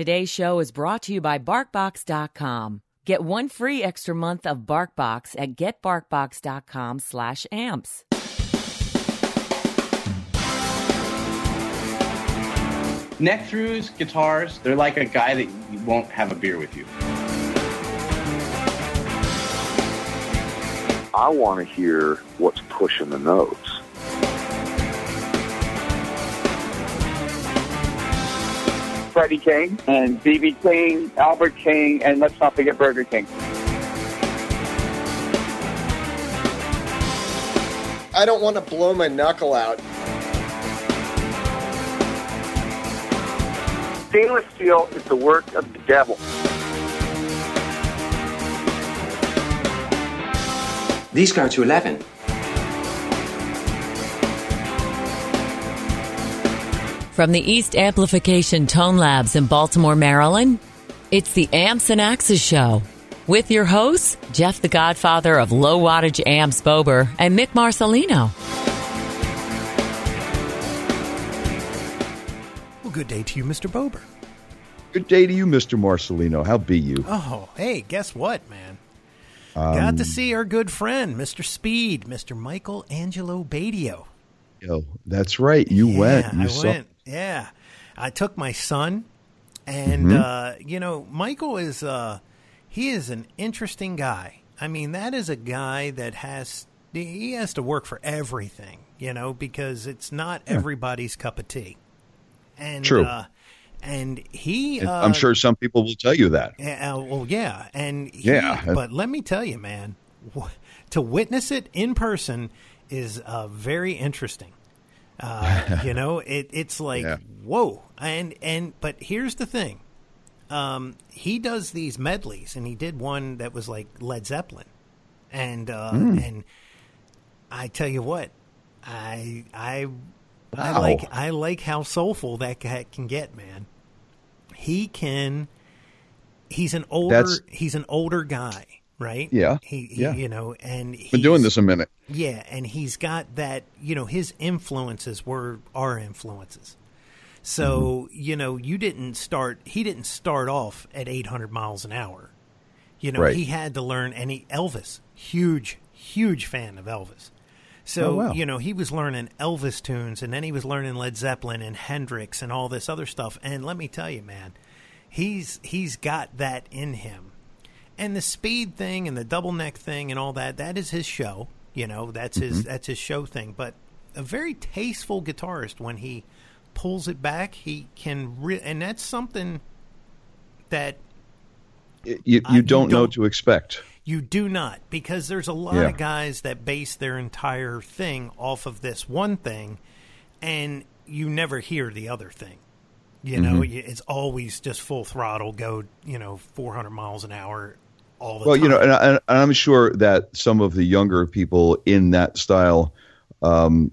Today's show is brought to you by BarkBox.com. Get one free extra month of BarkBox at GetBarkBox.com slash amps. Neck throughs, guitars, they're like a guy that you won't have a beer with you. I want to hear what's pushing the notes. Freddie King and B.B. King, Albert King, and let's not forget Burger King. I don't want to blow my knuckle out. Stainless steel is the work of the devil. These go to 11. From the East Amplification Tone Labs in Baltimore, Maryland, it's the Amps and Axes Show with your hosts, Jeff the Godfather of Low Wattage Amps Bober and Mick Marcelino. Well, good day to you, Mr. Bober. Good day to you, Mr. Marcelino. How be you? Oh, hey, guess what, man? Got to um, see our good friend, Mr. Speed, Mr. Michael Angelo Batio. Yo, that's right. You yeah, went. You I saw. went. Yeah, I took my son, and Mm-hmm. uh, you know, Michael is uh, he is an interesting guy. I mean, that is a guy that has he has to work for everything, you know, because it's not everybody's cup of tea. And True. Uh, and he, uh, I'm sure some people will tell you that. yeah, uh, well, yeah, and he, Yeah. but let me tell you, man, to witness it in person is uh, very interesting. Uh, you know, it, it's like Yeah. whoa, and and but here's the thing, um, he does these medleys, and he did one that was like Led Zeppelin, and uh, Hmm. and I tell you what, I I I like I like how soulful that guy can get, man. He can. He's an older. That's- he's an older guy, right? Yeah, He, he yeah. you know, and he's, Been doing this a minute. Yeah, and he's got that. You know, his influences were our influences. So Mm-hmm. you know, you didn't start. He didn't start off at 800 miles an hour. You know, Right. he had to learn. And he Elvis, huge, huge fan of Elvis. So Oh, wow. you know, he was learning Elvis tunes, and then he was learning Led Zeppelin and Hendrix and all this other stuff. And let me tell you, man, he's he's got that in him. And the speed thing and the double neck thing and all that, that is his show. You know, that's his Mm-hmm. that's his show thing. But a very tasteful guitarist when he pulls it back, he can re- and that's something that You, you you don't know don't- to expect. you do not, because there's a lot Yeah. of guys that base their entire thing off of this one thing, and you never hear the other thing. You know, Mm-hmm. it's always just full throttle, go you know 400 miles an hour all the Well, time. you know, and, I, and I'm sure that some of the younger people in that style, um,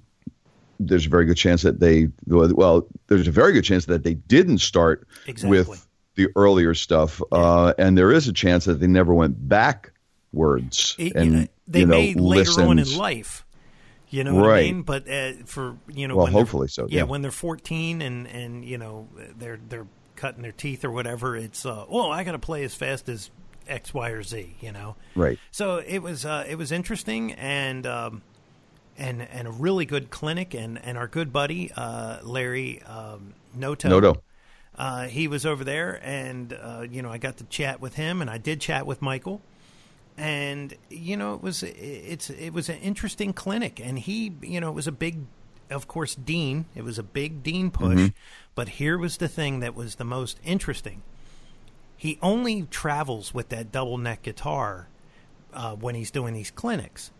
there's a very good chance that they, well, there's a very good chance that they didn't start Exactly. with the earlier stuff, uh, and there is a chance that they never went backwards It- and you know, they you know, made later on in life. You know what I Right. mean? But uh, for you know, Well, when hopefully so, yeah. when they're fourteen and and you know they're they're cutting their teeth or whatever, it's uh, well, I got to play as fast as X, Y, or Z. You know, Right. So it was uh, it was interesting and um, and and a really good clinic and and our good buddy uh, Larry um, Noto. Noto. Uh, he was over there, and uh, you know I got to chat with him, and I did chat with Michael, and you know it was it's it was an interesting clinic, and he you know it was a big, of course Dean, it was a big Dean push, but here was the thing that was the most interesting. He only travels with that double neck guitar uh, when he's doing these clinics,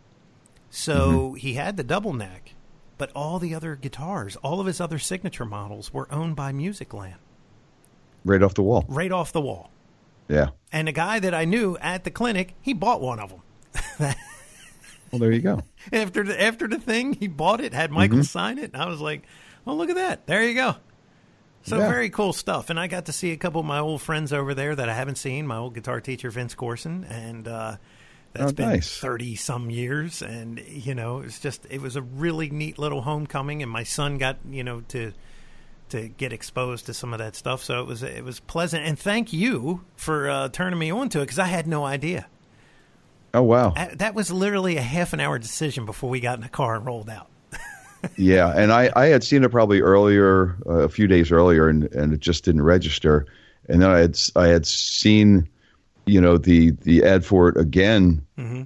so he had the double neck, but all the other guitars, all of his other signature models, were owned by Musicland right off the wall. right off the wall. Yeah. And a guy that I knew at the clinic, he bought one of them. Well, there you go. After the after the thing, he bought it, had Michael Mm-hmm. sign it, and I was like, "Well, look at that! There you go." So Yeah. very cool stuff. And I got to see a couple of my old friends over there that I haven't seen. My old guitar teacher Vince Corson, and uh, that's Oh, been nice. thirty some years. And you know, it's just it was a really neat little homecoming. And my son got you know to to get exposed to some of that stuff. So it was it was pleasant, and thank you for uh, turning me on to it because I had no idea. Oh wow! I, that was literally a half an hour decision before we got in the car and rolled out. Yeah, and I, I had seen it probably earlier, uh, a few days earlier, and, and it just didn't register. And then I had I had seen, you know, the the ad for it again, mm-hmm.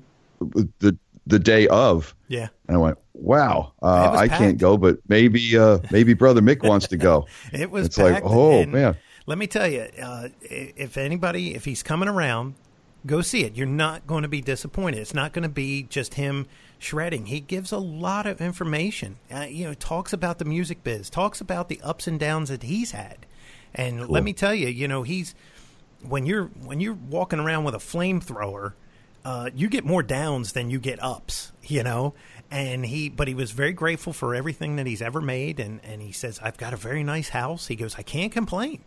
the the day of. Yeah. And I went, wow, uh, I can't go, but maybe uh, maybe brother Mick wants to go. it was. It's like, oh man. Let me tell you, uh, if anybody, if he's coming around, go see it. You're not going to be disappointed. It's not going to be just him shredding. He gives a lot of information. Uh, you know, talks about the music biz, talks about the ups and downs that he's had. And cool. let me tell you, you know, he's when you're when you're walking around with a flamethrower, uh, you get more downs than you get ups. You know, and he but he was very grateful for everything that he's ever made, and and he says, "I've got a very nice house." He goes, "I can't complain."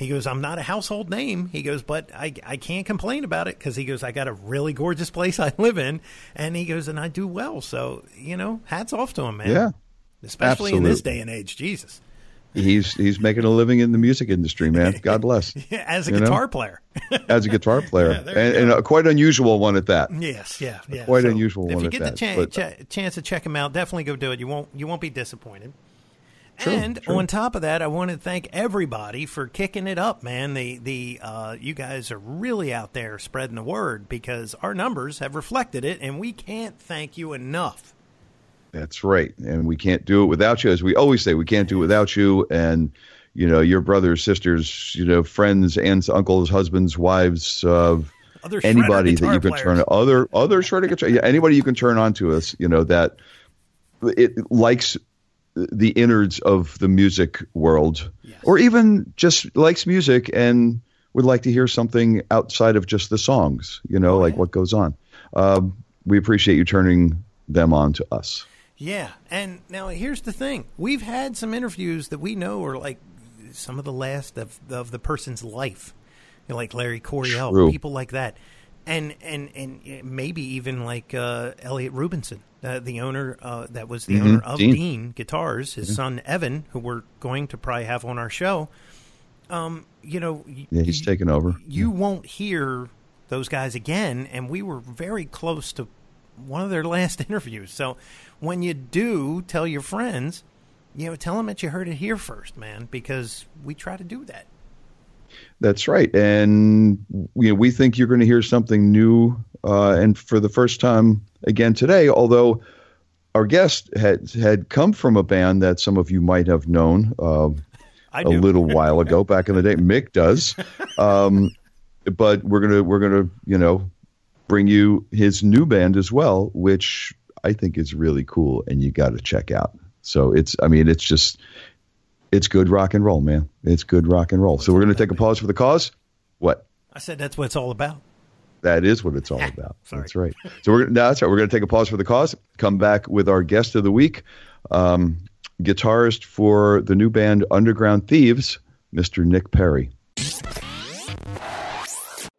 He goes, I'm not a household name. He goes, but I, I can't complain about it because he goes, I got a really gorgeous place I live in. And he goes, and I do well. So, you know, hats off to him, man. Yeah. Especially absolutely. in this day and age. Jesus. He's he's making a living in the music industry, man. God bless. yeah, as a you guitar know? player. as a guitar player, yeah, and, and, a quite unusual one at that. Yes, yeah, yeah. Quite so unusual if you get the that, ch- uh, chance to check him out, definitely go do it. You won't you won't be disappointed. And on top of that, I want to thank everybody for kicking it up, man. The the uh, you guys are really out there spreading the word because our numbers have reflected it, and we can't thank you enough. That's right, and we can't do it without you. As we always say, we can't do it without you, and you know your brothers, sisters, you know friends, aunts, uncles, husbands, wives. Uh, other anybody that you can players. turn other other shredded guitar, yeah, anybody you can turn on to us, you know that it likes the innards of the music world, yes. or even just likes music and would like to hear something outside of just the songs, you know, oh, like yeah. what goes on. Um, we appreciate you turning them on to us. Yeah, and now here's the thing: we've had some interviews that we know are like some of the last of of the person's life, you know, like Larry Coryell, people like that, and and and maybe even like uh, Elliot Rubinson, uh, the owner uh, that was the Mhm, owner of Dean. Dean, Guitars. His son Evan, who we're going to probably have on our show. Um, you know, Yeah, he's y- taken over. You won't hear those guys again, and we were very close to one of their last interviews. So when you do tell your friends, you know, tell them that you heard it here first, man, because we try to do that. That's right, and you know we think you're going to hear something new, uh, and for the first time again today. Although our guest had had come from a band that some of you might have known uh, a do. little while ago, back in the day. Mick does, um, but we're gonna we're gonna you know bring you his new band as well, which I think is really cool, and you got to check out. So it's I mean it's just it's good rock and roll, man. It's good rock and roll. so we're going to take a pause for the cause. What? I said that's what it's all about. That is what it's all about. Sorry. That's right. So we're no, that's right. We're going to take a pause for the cause. Come back with our guest of the week, um, guitarist for the new band Underground Thieves, Mr. Nick Perri.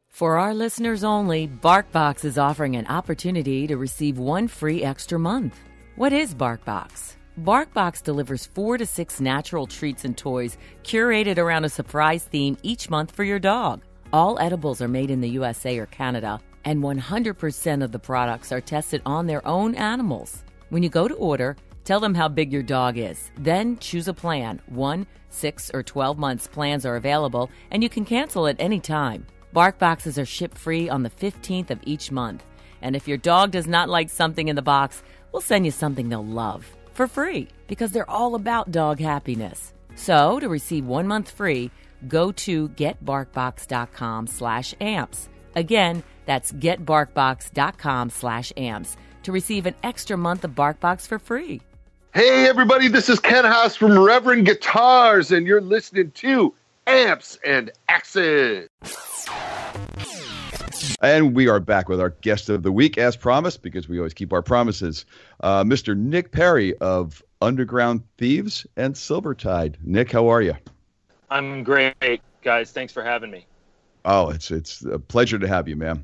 For our listeners only, BarkBox is offering an opportunity to receive one free extra month. What is BarkBox? BarkBox delivers four to six natural treats and toys curated around a surprise theme each month for your dog. All edibles are made in the USA or Canada, and 100% of the products are tested on their own animals. When you go to order, tell them how big your dog is. Then choose a plan. One, six, or 12 months plans are available, and you can cancel at any time. Bark boxes are ship free on the 15th of each month. And if your dog does not like something in the box, we'll send you something they'll love for free because they're all about dog happiness. So to receive one month free, go to getbarkbox.com slash amps. Again, that's getbarkbox.com slash amps to receive an extra month of BarkBox for free. Hey, everybody, this is Ken Haas from Reverend Guitars, and you're listening to Amps and Axes. And we are back with our guest of the week, as promised, because we always keep our promises. Uh, Mr. Nick Perri of Underground Thieves and Silvertide. Nick, how are you? I'm great, guys. Thanks for having me. Oh, it's it's a pleasure to have you, man.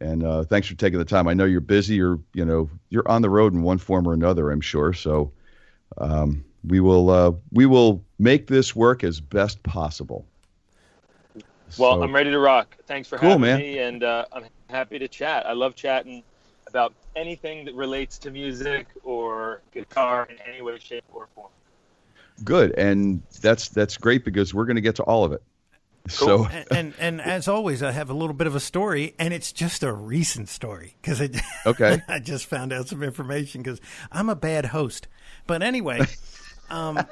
And uh, thanks for taking the time. I know you're busy. You're you know you're on the road in one form or another. I'm sure. So um, we will uh, we will make this work as best possible. Well, So- I'm ready to rock. Thanks for Cool, having man. me, and uh, I'm happy to chat. I love chatting about anything that relates to music or guitar in any way, shape, or form. Good, and that's that's great because we're going to get to all of it. So and, and and as always, I have a little bit of a story, and it's just a recent story because it. Okay. I just found out some information because I'm a bad host. But anyway, um,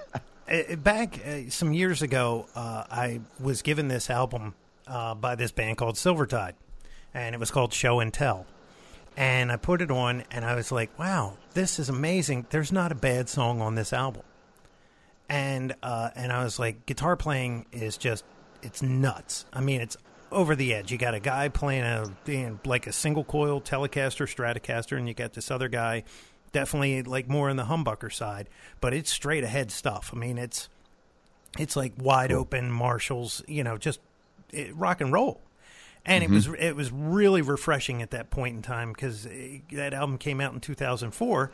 back uh, some years ago, uh, I was given this album uh, by this band called Silvertide, and it was called Show and Tell. And I put it on, and I was like, "Wow, this is amazing." There's not a bad song on this album and uh, and I was like, guitar playing is just it's nuts. I mean, it's over the edge. You got a guy playing a like a single coil Telecaster, Stratocaster, and you got this other guy, definitely like more on the humbucker side, but it's straight ahead stuff. I mean, it's it's like wide open Marshalls, you know, just it, rock and roll. And it was it was really refreshing at that point in time because that album came out in 2004,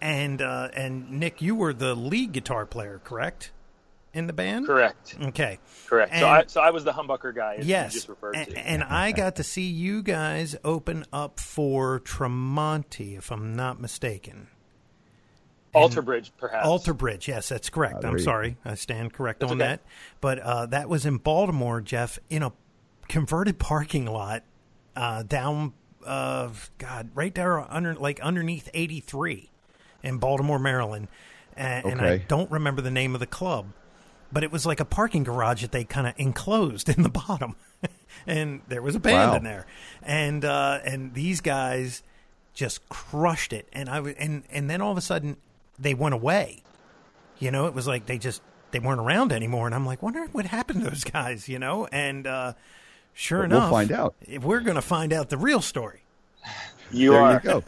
and uh, and Nick, you were the lead guitar player, correct, in the band? Correct. Okay. Correct. so I so I was the humbucker guy. As Yes, You just referred and, to. and I got to see you guys open up for Tremonti, if I'm not mistaken. Alter Bridge, perhaps. Alter Bridge, yes, that's correct. I'm sorry, I stand correct That's on okay. that. But uh, that was in Baltimore, Jeff, in a converted parking lot uh, down, uh, God, right there under, like underneath 83 in Baltimore, Maryland. And, and I don't remember the name of the club, but it was like a parking garage that they kind of enclosed in the bottom, and there was a band Wow. in there, and uh, and these guys just crushed it, and I w- and and then all of a sudden they went away. You know, it was like they just they weren't around anymore, and I'm like, wonder what happened to those guys. You know, and uh, sure But we'll enough, find out. We're going to find out the real story. You there are. you go.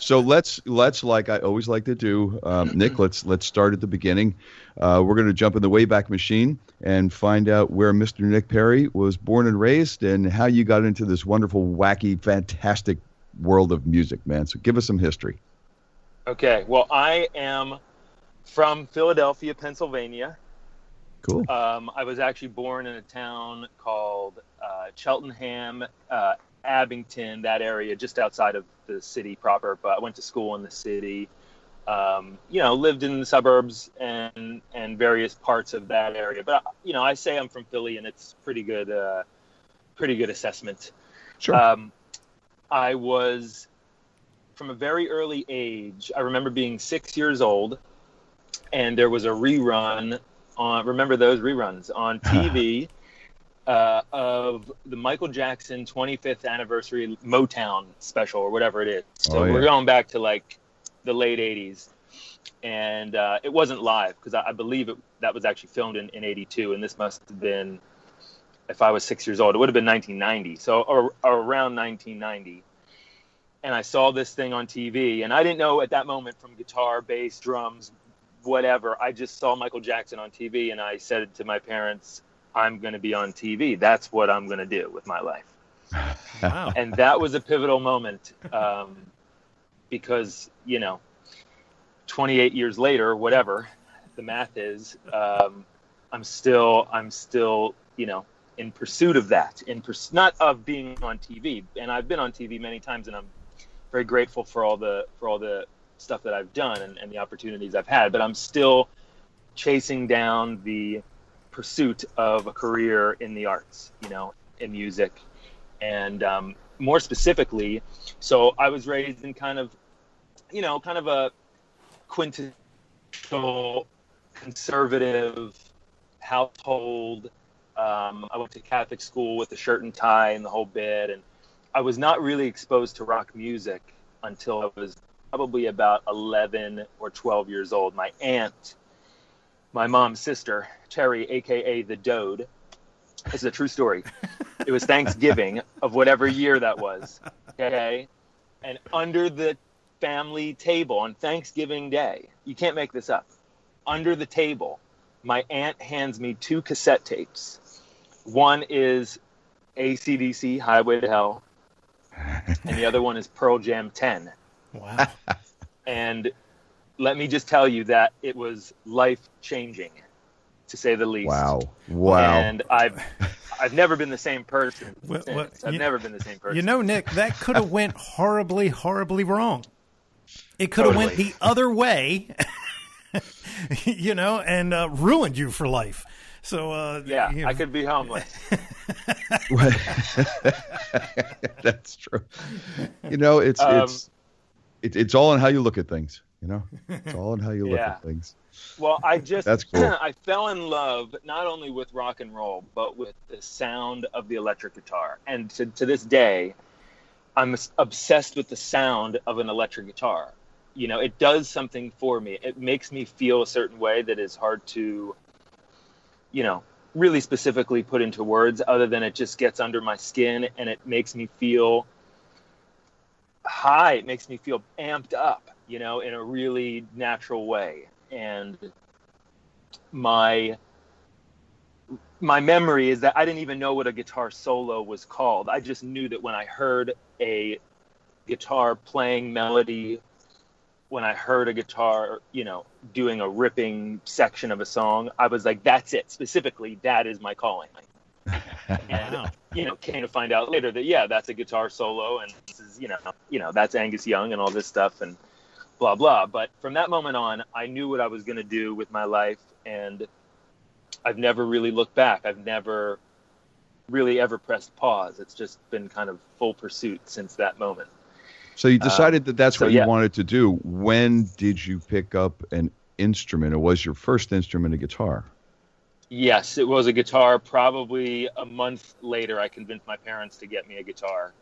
So let's let's like I always like to do, um, Nick. Let's let's start at the beginning. Uh, we're going to jump in the Wayback Machine and find out where Mr. Nick Perri was born and raised, and how you got into this wonderful, wacky, fantastic world of music, man. So give us some history. Okay. Well, I am from Philadelphia, Pennsylvania. Cool. Um, I was actually born in a town called uh, Cheltenham, uh, Abington, that area, just outside of the city proper. But I went to school in the city. Um, you know, lived in the suburbs and and various parts of that area. But you know, I say I'm from Philly, and it's pretty good, uh, pretty good assessment. Sure. Um, I was from a very early age. I remember being six years old, and there was a rerun on. Remember those reruns on TV uh, of the Michael Jackson 25th anniversary Motown special or whatever it is. So Oh, yeah. we're going back to like the late 80s. And uh, it wasn't live because I, I believe it, that was actually filmed in, in 82. And this must have been, if I was six years old, it would have been 1990. So or, or around 1990 and I saw this thing on TV, and I didn't know at that moment from guitar, bass, drums, whatever. I just saw Michael Jackson on TV, and I said to my parents, "I'm going to be on TV. That's what I'm going to do with my life." Wow. And that was a pivotal moment um, because you know, 28 years later, whatever the math is, um, I'm still, I'm still, you know, in pursuit of that, in purs- not of being on TV. And I've been on TV many times, and I'm very grateful for all the for all the stuff that I've done and, and the opportunities I've had. But I'm still chasing down the pursuit of a career in the arts, you know, in music, and um, more specifically, so I was raised in kind of, you know, kind of a quintessential conservative household. Um, I went to Catholic school with a shirt and tie and the whole bit, and I was not really exposed to rock music until I was probably about 11 or 12 years old. My aunt, my mom's sister, Terry, aka the Dode, this is a true story. It was Thanksgiving of whatever year that was. Okay. And under the family table on Thanksgiving Day, you can't make this up. Under the table, my aunt hands me two cassette tapes. One is ACDC Highway to Hell, and the other one is Pearl Jam 10. Wow. And let me just tell you that it was life changing, to say the least. Wow. Wow. And I've I've never been the same person. Well, since. well, I've you- never been the same person. You know, Nick, that could have went horribly, horribly wrong. It could have went the other way, you know, and uh, ruined you for life. So, uh, yeah, you know, I could be homeless. That's true. You know, it's Um, it's it, it's all in how you look at things. You know, it's all in how you look Yeah. at things. Well, I just That's cool. I fell in love not only with rock and roll, but with the sound of the electric guitar. And to, to this day, I'm obsessed with the sound of an electric guitar. You know, it does something for me. It makes me feel a certain way that is hard to, you know, really specifically put into words, other than it just gets under my skin and it makes me feel high. It makes me feel amped up, you know, in a really natural way. And my my memory is that I didn't even know what a guitar solo was called. I just knew that when I heard a guitar playing melody, when I heard a guitar, you know, doing a ripping section of a song, I was like, that's it. Specifically, that is my calling. And you know, came to find out later that yeah, that's a guitar solo, and this is you know, you know, that's Angus Young and all this stuff, and blah blah. But from that moment on, I knew what I was going to do with my life, and I've never really looked back. I've never really ever pressed pause. It's just been kind of full pursuit since that moment. So you uh, decided that that's so what yeah. you wanted to do. When did you pick up an instrument? Or was your first instrument a guitar? Yes, it was a guitar. Probably a month later, I convinced my parents to get me a guitar.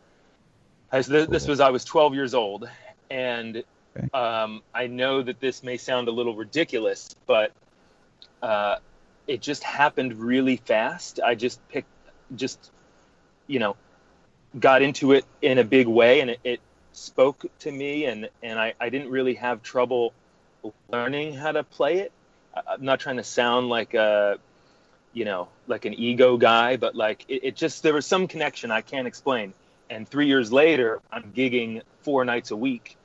This was I was 12 years old, and Okay. um, I know that this may sound a little ridiculous, but uh, it just happened really fast. I just picked, just you know, got into it in a big way, and it, it spoke to me, and and I, I didn't really have trouble learning how to play it. I'm not trying to sound like a, you know, like an ego guy, but like it, it just there was some connection I can't explain. And three years later, I'm gigging four nights a week,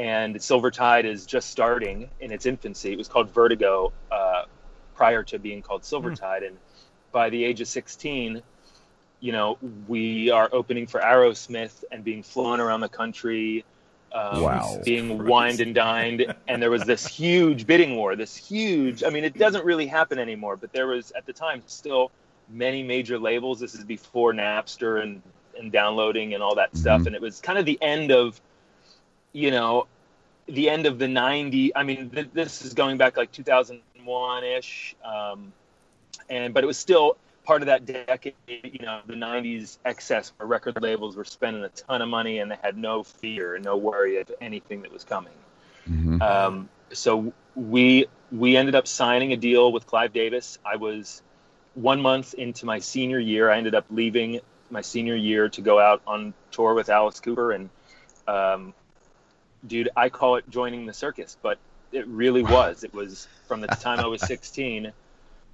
and Silvertide is just starting in its infancy. It was called Vertigo uh, prior to being called Silvertide, and by the age of 16, you know, we are opening for Aerosmith and being flown around the country. Um, Wow. Being wined and dined, and there was this huge bidding war. This huge. I mean, it doesn't really happen anymore, but there was at the time still many major labels. This is before Napster and and downloading and all that stuff, Mhm. and it was kind of the end of, you know, the end of the 90s. i mean th- this is going back like 2001ish um, and but it was still part of that decade you know the 90s excess where record labels were spending a ton of money and they had no fear and no worry of anything that was coming Mhm. um, so we we ended up signing a deal with Clive Davis. I was one month into my senior year. I ended up leaving my senior year to go out on tour with Alice Cooper, and um, dude, I call it joining the circus, but it really was. It was from the time I was 16.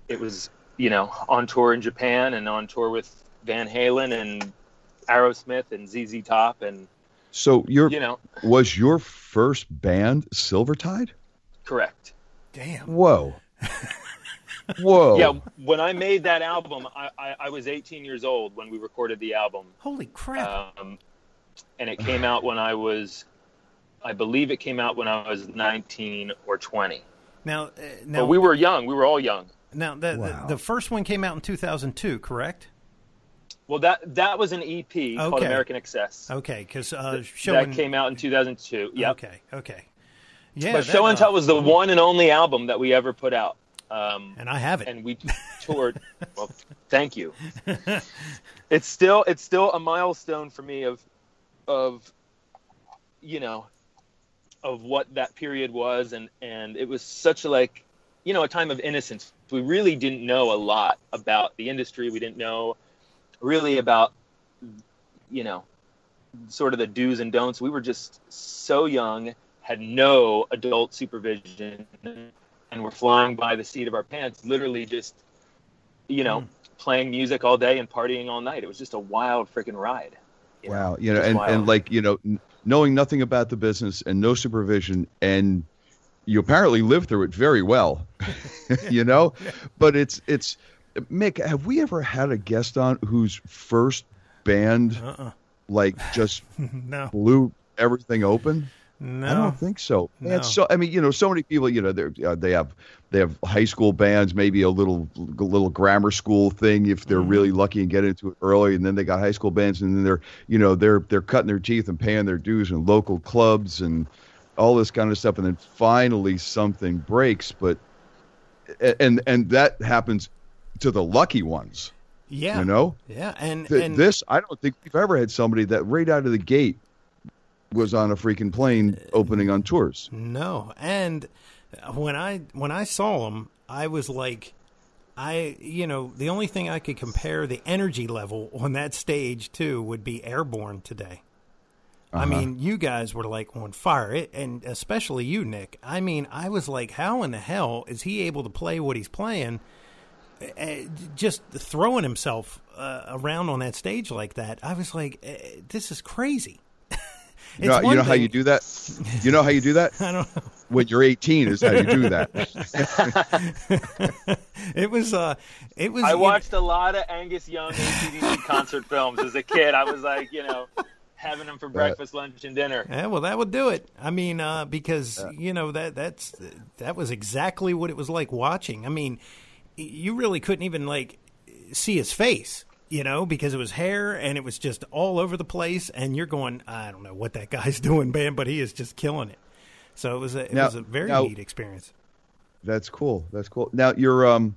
It was you know on tour in Japan and on tour with Van Halen and Aerosmith and ZZ Top and So your you know was your first band Silvertide? correct. damn. Whoa. Whoa. Yeah, when I made that album, I, I, I was 18 years old when we recorded the album, Holy crap. um, and it came out when I was, I believe it came out when I was 19 or 20. now, uh, now, But we were young. We were all young. now the, Wow. the, the first one came out in 2002, correct? Well, that that was an EP called American Excess. Okay, because uh, show and that came out in 2002. Yep. Okay, okay. Yeah, but that, Show and uh, Tell was the one and only album that we ever put out. Um, and I have it. and we toured. well, thank you. It's still it's still a milestone for me of of you know of what that period was, and and it was such a like you know a time of innocence. We really didn't know a lot about the industry. We didn't know really about you know sort of the do's and don'ts. We were just so young, had no adult supervision, and were flying by the seat of our pants, literally just, you know, Hmm. playing music all day and partying all night. It was just a wild freaking ride. You know? Wow. You know, and, wild. and like, you know, n- knowing nothing about the business and no supervision and you apparently lived through it very well, you know. But it's it's Mick. Have we ever had a guest on whose first band Uh-uh. like just no, blew everything open? No. I don't think so. No. so I mean, you know, so many people, you know, they uh, they have they have high school bands, maybe a little little grammar school thing if they're really lucky and get into it early, and then they got high school bands, and then they're you know they're they're cutting their teeth and paying their dues in local clubs and all this kind of stuff, and then finally something breaks, but and and that happens to the lucky ones, Yeah, you know. Yeah, and, Th- and this I don't think we've ever had somebody that right out of the gate was on a freaking plane opening on tours. No, and when I when I saw him, I was like, I you know the only thing I could compare the energy level on that stage to would be Airbourne today. I Uh-huh. mean, you guys were like on fire, it, and especially you, Nick. I mean, I was like, how in the hell is he able to play what he's playing? Uh, just throwing himself uh, around on that stage like that. I was like, uh, this is crazy. You know, you know how you do that? You know how you do that? I don't know. When you're 18 is how you do that. It was uh it was I you- watched a lot of Angus Young ACDC concert films as a kid. I was like, you know, having them for breakfast, lunch, and dinner. Yeah, well, that would do it. I mean, uh, because you know that that's that was exactly what it was like watching. I mean, you really couldn't even like see his face, you know, because it was hair and it was just all over the place. And you're going, I don't know what that guy's doing, man, but he is just killing it. So it was a it Now- was a very now- neat experience. That's cool. That's cool. Now you're um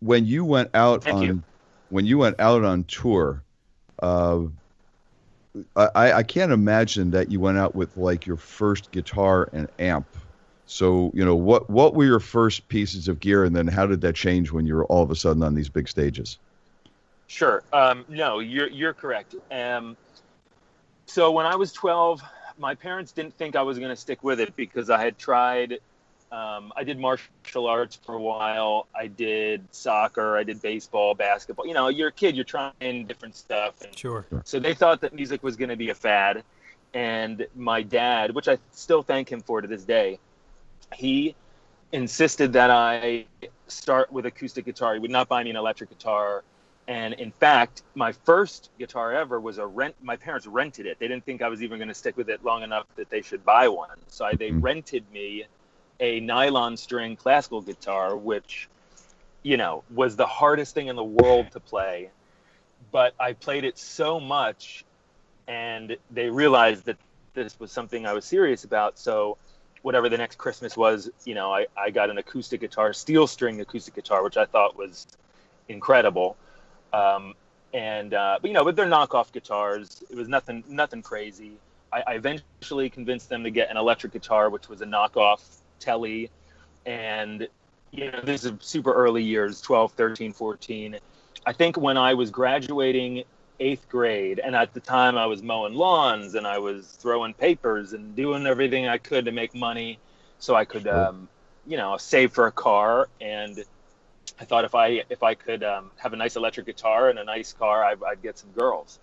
when you went out Thank on you. when you went out on tour, uh I, I can't imagine that you went out with like your first guitar and amp. So, you know, what what were your first pieces of gear and then how did that change when you were all of a sudden on these big stages? Sure. Um, no, you're you're correct. Um, so when I was 12, my parents didn't think I was going to stick with it because I had tried. Um, I did martial arts for a while. I did soccer. I did baseball, basketball. You know, you're a kid. You're trying different stuff. And Sure. so they thought that music was going to be a fad. And my dad, which I still thank him for to this day, he insisted that I start with acoustic guitar. He would not buy me an electric guitar. And in fact, my first guitar ever was a rent. My parents rented it. They didn't think I was even going to stick with it long enough that they should buy one. So I, they Mhm. rented me a nylon string classical guitar, which, you know, was the hardest thing in the world to play. But I played it so much, and they realized that this was something I was serious about. So whatever the next Christmas was, you know, I, I got an acoustic guitar, steel string acoustic guitar, which I thought was incredible. Um, and uh, but you know, but they're knockoff guitars. It was nothing nothing crazy. I, I eventually convinced them to get an electric guitar, which was a knockoff Telly. And you know, this is super early years, 12, 13, 14. I think when I was graduating eighth grade, and at the time I was mowing lawns and I was throwing papers and doing everything I could to make money so I could, um, you know, save for a car. And I thought if I if I could um, have a nice electric guitar and a nice car, I, I'd get some girls.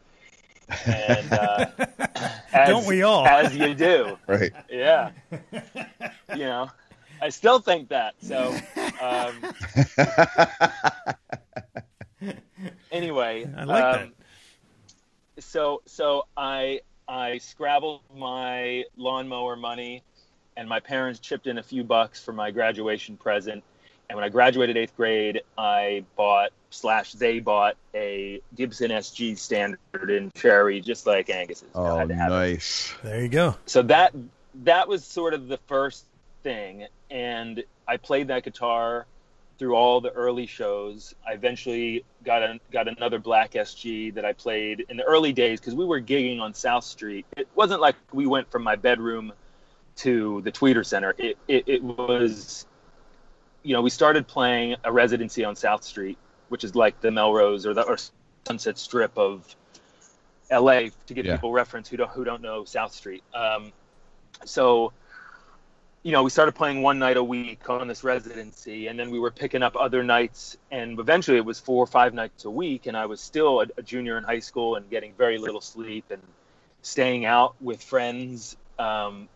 And uh, as, Don't we all? As you do, Right. yeah. you know, I still think that. So, um, anyway, I like um, So, so I I scrabbled my lawnmower money, and my parents chipped in a few bucks for my graduation present. And when I graduated eighth grade, I bought slash they bought a Gibson SG Standard in cherry, just like Angus's. You know, Oh, had to have it nice. There you go. so that that was sort of the first thing and i played that guitar through all the early shows i eventually got a, got another black sg that i played in the early days because we were gigging on south street it wasn't like we went from my bedroom to the tweeter center it, it, it was you know we started playing a residency on south street which is like the melrose or the or sunset strip of la to give Yeah. people reference who don't who don't know south street um, so you know we started playing one night a week on this residency and then we were picking up other nights and eventually it was four or five nights a week and i was still a, a junior in high school and getting very little sleep and staying out with friends um,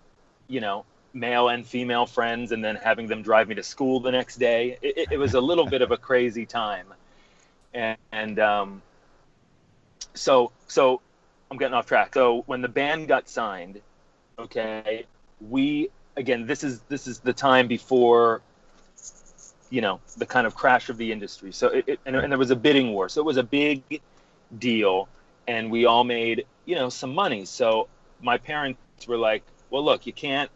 you know male and female friends and then having them drive me to school the next day. It, it, was a little bit of a crazy time. And, and um, so, so I'm getting off track. So when the band got signed, okay, we, again, this is, this is the time before, you know, the kind of crash of the industry. So it, it and, and there was a bidding war. So it was a big deal and we all made, you know, some money. So my parents were like, well, look, you can't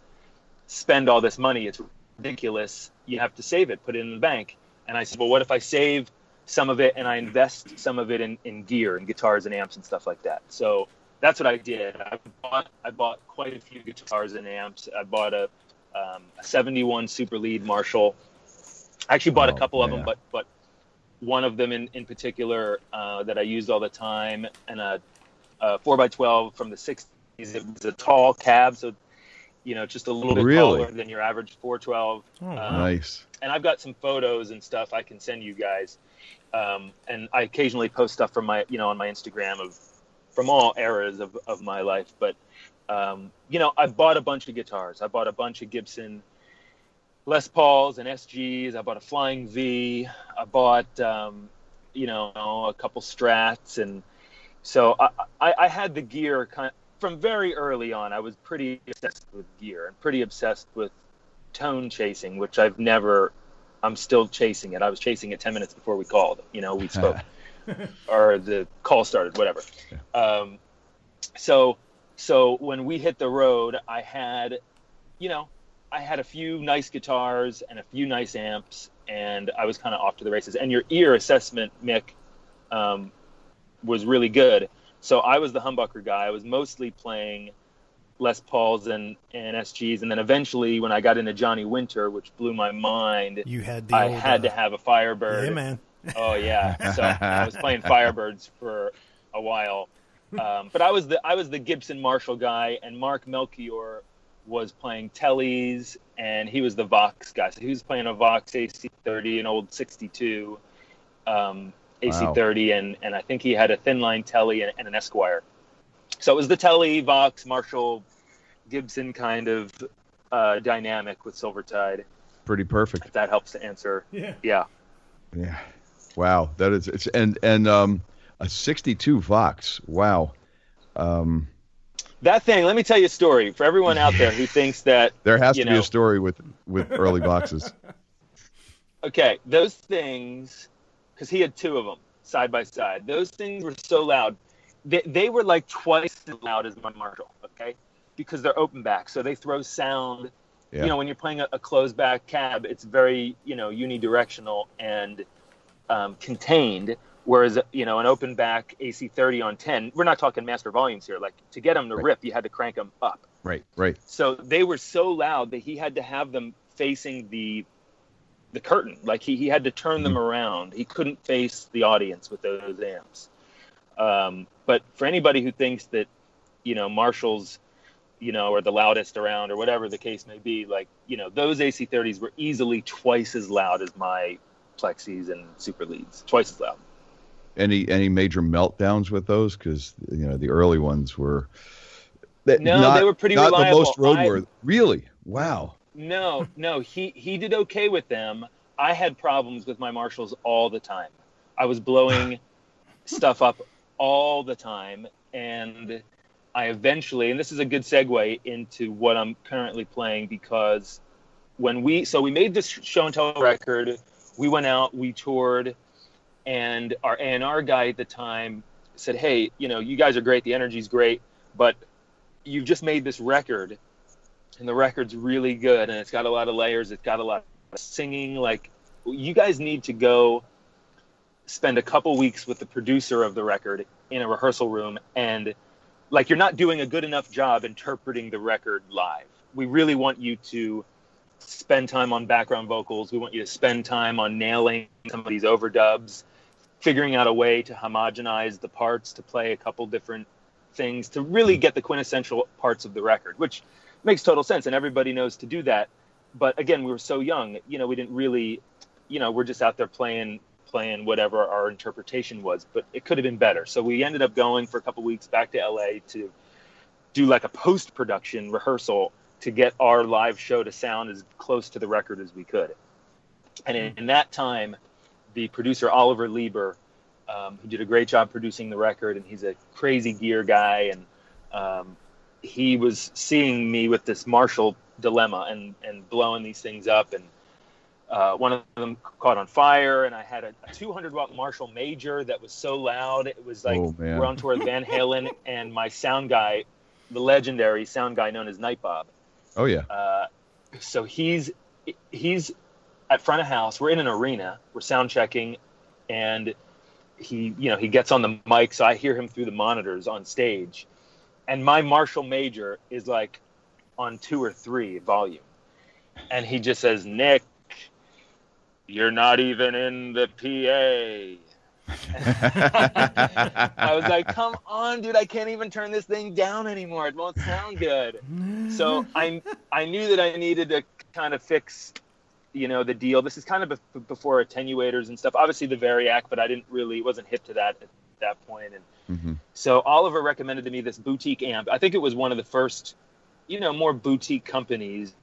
spend all this money. It's ridiculous. You have to save it, put it in the bank. And I said, well, what if I save some of it and I invest some of it in, in gear and guitars and amps and stuff like that? So that's what I did. I bought, I bought quite a few guitars and amps. I bought a, um, a 71 Super Lead Marshall. I actually bought Oh, a couple of them, but, but one of them in, in particular uh, that I used all the time and a, a 4x12 from the 60s. It was a tall cab, so you know, just a little bit Really? taller than your average 412. Oh, Um, nice. and I've got some photos and stuff I can send you guys. Um, and I occasionally post stuff from my, you know, on my Instagram of from all eras of, of my life. But, um, you know, I bought a bunch of guitars. I bought a bunch of Gibson Les Pauls and SGs. I bought a Flying V. I bought, um, you know, a couple Strats. And so I, I, I had the gear kind from very early on. I was pretty obsessed with gear and pretty obsessed with tone chasing, which I've never. I'm still chasing it. I was chasing it 10 minutes before we called. You know, we spoke or the call started, whatever. Um, so, so when we hit the road, I had, you know, I had a few nice guitars and a few nice amps, and I was kind of off to the races. And your ear assessment, Mick, um, was really good. So I was the humbucker guy. I was mostly playing Les Pauls and, and SGs, and then eventually, when I got into Johnny Winter, which blew my mind, You had the I old, had uh, to have a Firebird. Yeah, man. Oh yeah. So I was playing Firebirds for a while, um, but I was the I was the Gibson Marshall guy, and Mark Melchiorre was playing Tellys, and he was the Vox guy. So he was playing a Vox AC30, an old '62 um, AC30, and and I think he had a thin line Telly and, and an Esquire. So it was the Telly, Vox, Marshall, Gibson kind of uh, dynamic with Silvertide. Pretty perfect. If that helps to answer. Yeah. Yeah. Yeah. Wow. That is it's and and um a 62 Vox. Wow. Um That thing, let me tell you a story for everyone out there who thinks that there has you to be a story with with early Voxes. Okay, those things, because he had two of them side by side. Those things were so loud. They, they were like twice as loud as my Marshall. Okay, because they're open back, so they throw sound. Yeah. You know, when you're playing a, a closed back cab, it's very you know unidirectional and um, contained. Whereas you know an open back AC30 on 10, we're not talking master volumes here. Like to get them to Right. rip, you had to crank them up. Right, right. So they were so loud that he had to have them facing the the curtain. Like he, he had to turn them around. He couldn't face the audience with those amps. Um, but for anybody who thinks that, you know, Marshalls, you know, are the loudest around or whatever the case may be, like, you know, those AC30s were easily twice as loud as my Plexis and Super Leads. Twice as loud. Any any major meltdowns with those cuz you know the early ones were that- No, not, they were pretty not reliable. the most roadworthy. I- Really? Wow. No, no, he he did okay with them. I had problems with my Marshalls all the time. I was blowing stuff up all the time, and I eventually, and this is a good segue into what I'm currently playing because when we, so we made this show and tell record, we went out, we toured, and our A&R guy at the time said, "Hey, you know, you guys are great, the energy's great, but you've just made this record." And the record's really good and it's got a lot of layers it's got a lot of singing like you guys need to go spend a couple weeks with the producer of the record in a rehearsal room and like you're not doing a good enough job interpreting the record live. We really want you to spend time on background vocals we want you to spend time on nailing some of these overdubs figuring out a way to homogenize the parts to play a couple different things to really get the quintessential parts of the record which makes total sense and everybody knows to do that but again we were so young you know we didn't really you know we're just out there playing playing whatever our interpretation was but it could have been better so we ended up going for a couple weeks back to la to do like a post production rehearsal to get our live show to sound as close to the record as we could. And in, in that time, the producer Oliver Leiber, um, who did a great job producing the record, and he's a crazy gear guy, and um, he was seeing me with this Marshall dilemma and and blowing these things up, and uh, one of them caught on fire, and I had a, a 200 watt Marshall Major that was so loud it was like Oh, we're on tour with Van Halen, and my sound guy, the legendary sound guy known as Night Bob. Oh yeah. Uh, so he's he's at front of house. We're in an arena. We're sound checking, and he you know he gets on the mic, so I hear him through the monitors on stage, and my Marshall Major is like on two or three volume, and he just says, "Nick, you're not even in the PA." I was like, "Come on, dude! I can't even turn this thing down anymore. It won't sound good." So I I knew that I needed to kind of fix, you know, the deal. This is kind of before attenuators and stuff. Obviously the Variac, but I didn't really wasn't hip to that at that point. And hmm so Oliver recommended to me this boutique amp. I think it was one of the first, you know, more boutique companies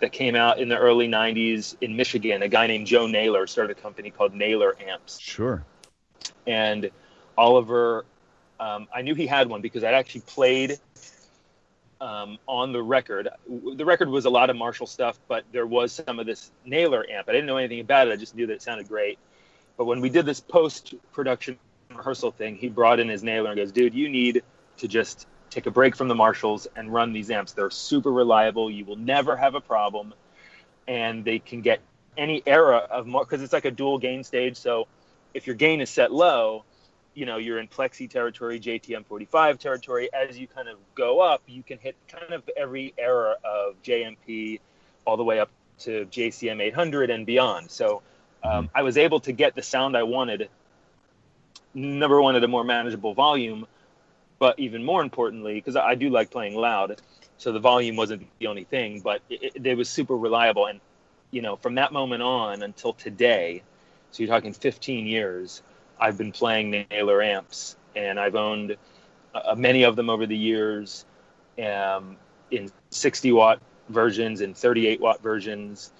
that came out in the early '90s in Michigan. A guy named Joe Naylor started a company called Naylor Amps Sure. and Oliver, um, I knew he had one because I'd actually played um, on the record. The record was a lot of Marshall stuff, but there was some of this Naylor amp. I didn't know anything about it. I just knew that it sounded great. But when we did this post production rehearsal thing, he brought in his Naylor and goes, "Dude, you need to just take a break from the Marshalls and run these amps. They're super reliable. You will never have a problem, and they can get any era of more because it's like a dual gain stage. So if your gain is set low, you know you're in plexi territory, JTM 45 territory. As you kind of go up, you can hit kind of every era of JMP, all the way up to JCM 800 and beyond. So um, I was able to get the sound I wanted. Number one, at a more manageable volume, but even more importantly, because I do like playing loud, so the volume wasn't the only thing, but it, it, it was super reliable. And you know, from that moment on until today, so you're talking 15 years, I've been playing Naylor amps, and I've owned uh, many of them over the years, um, in 60 watt versions and 38 watt versions,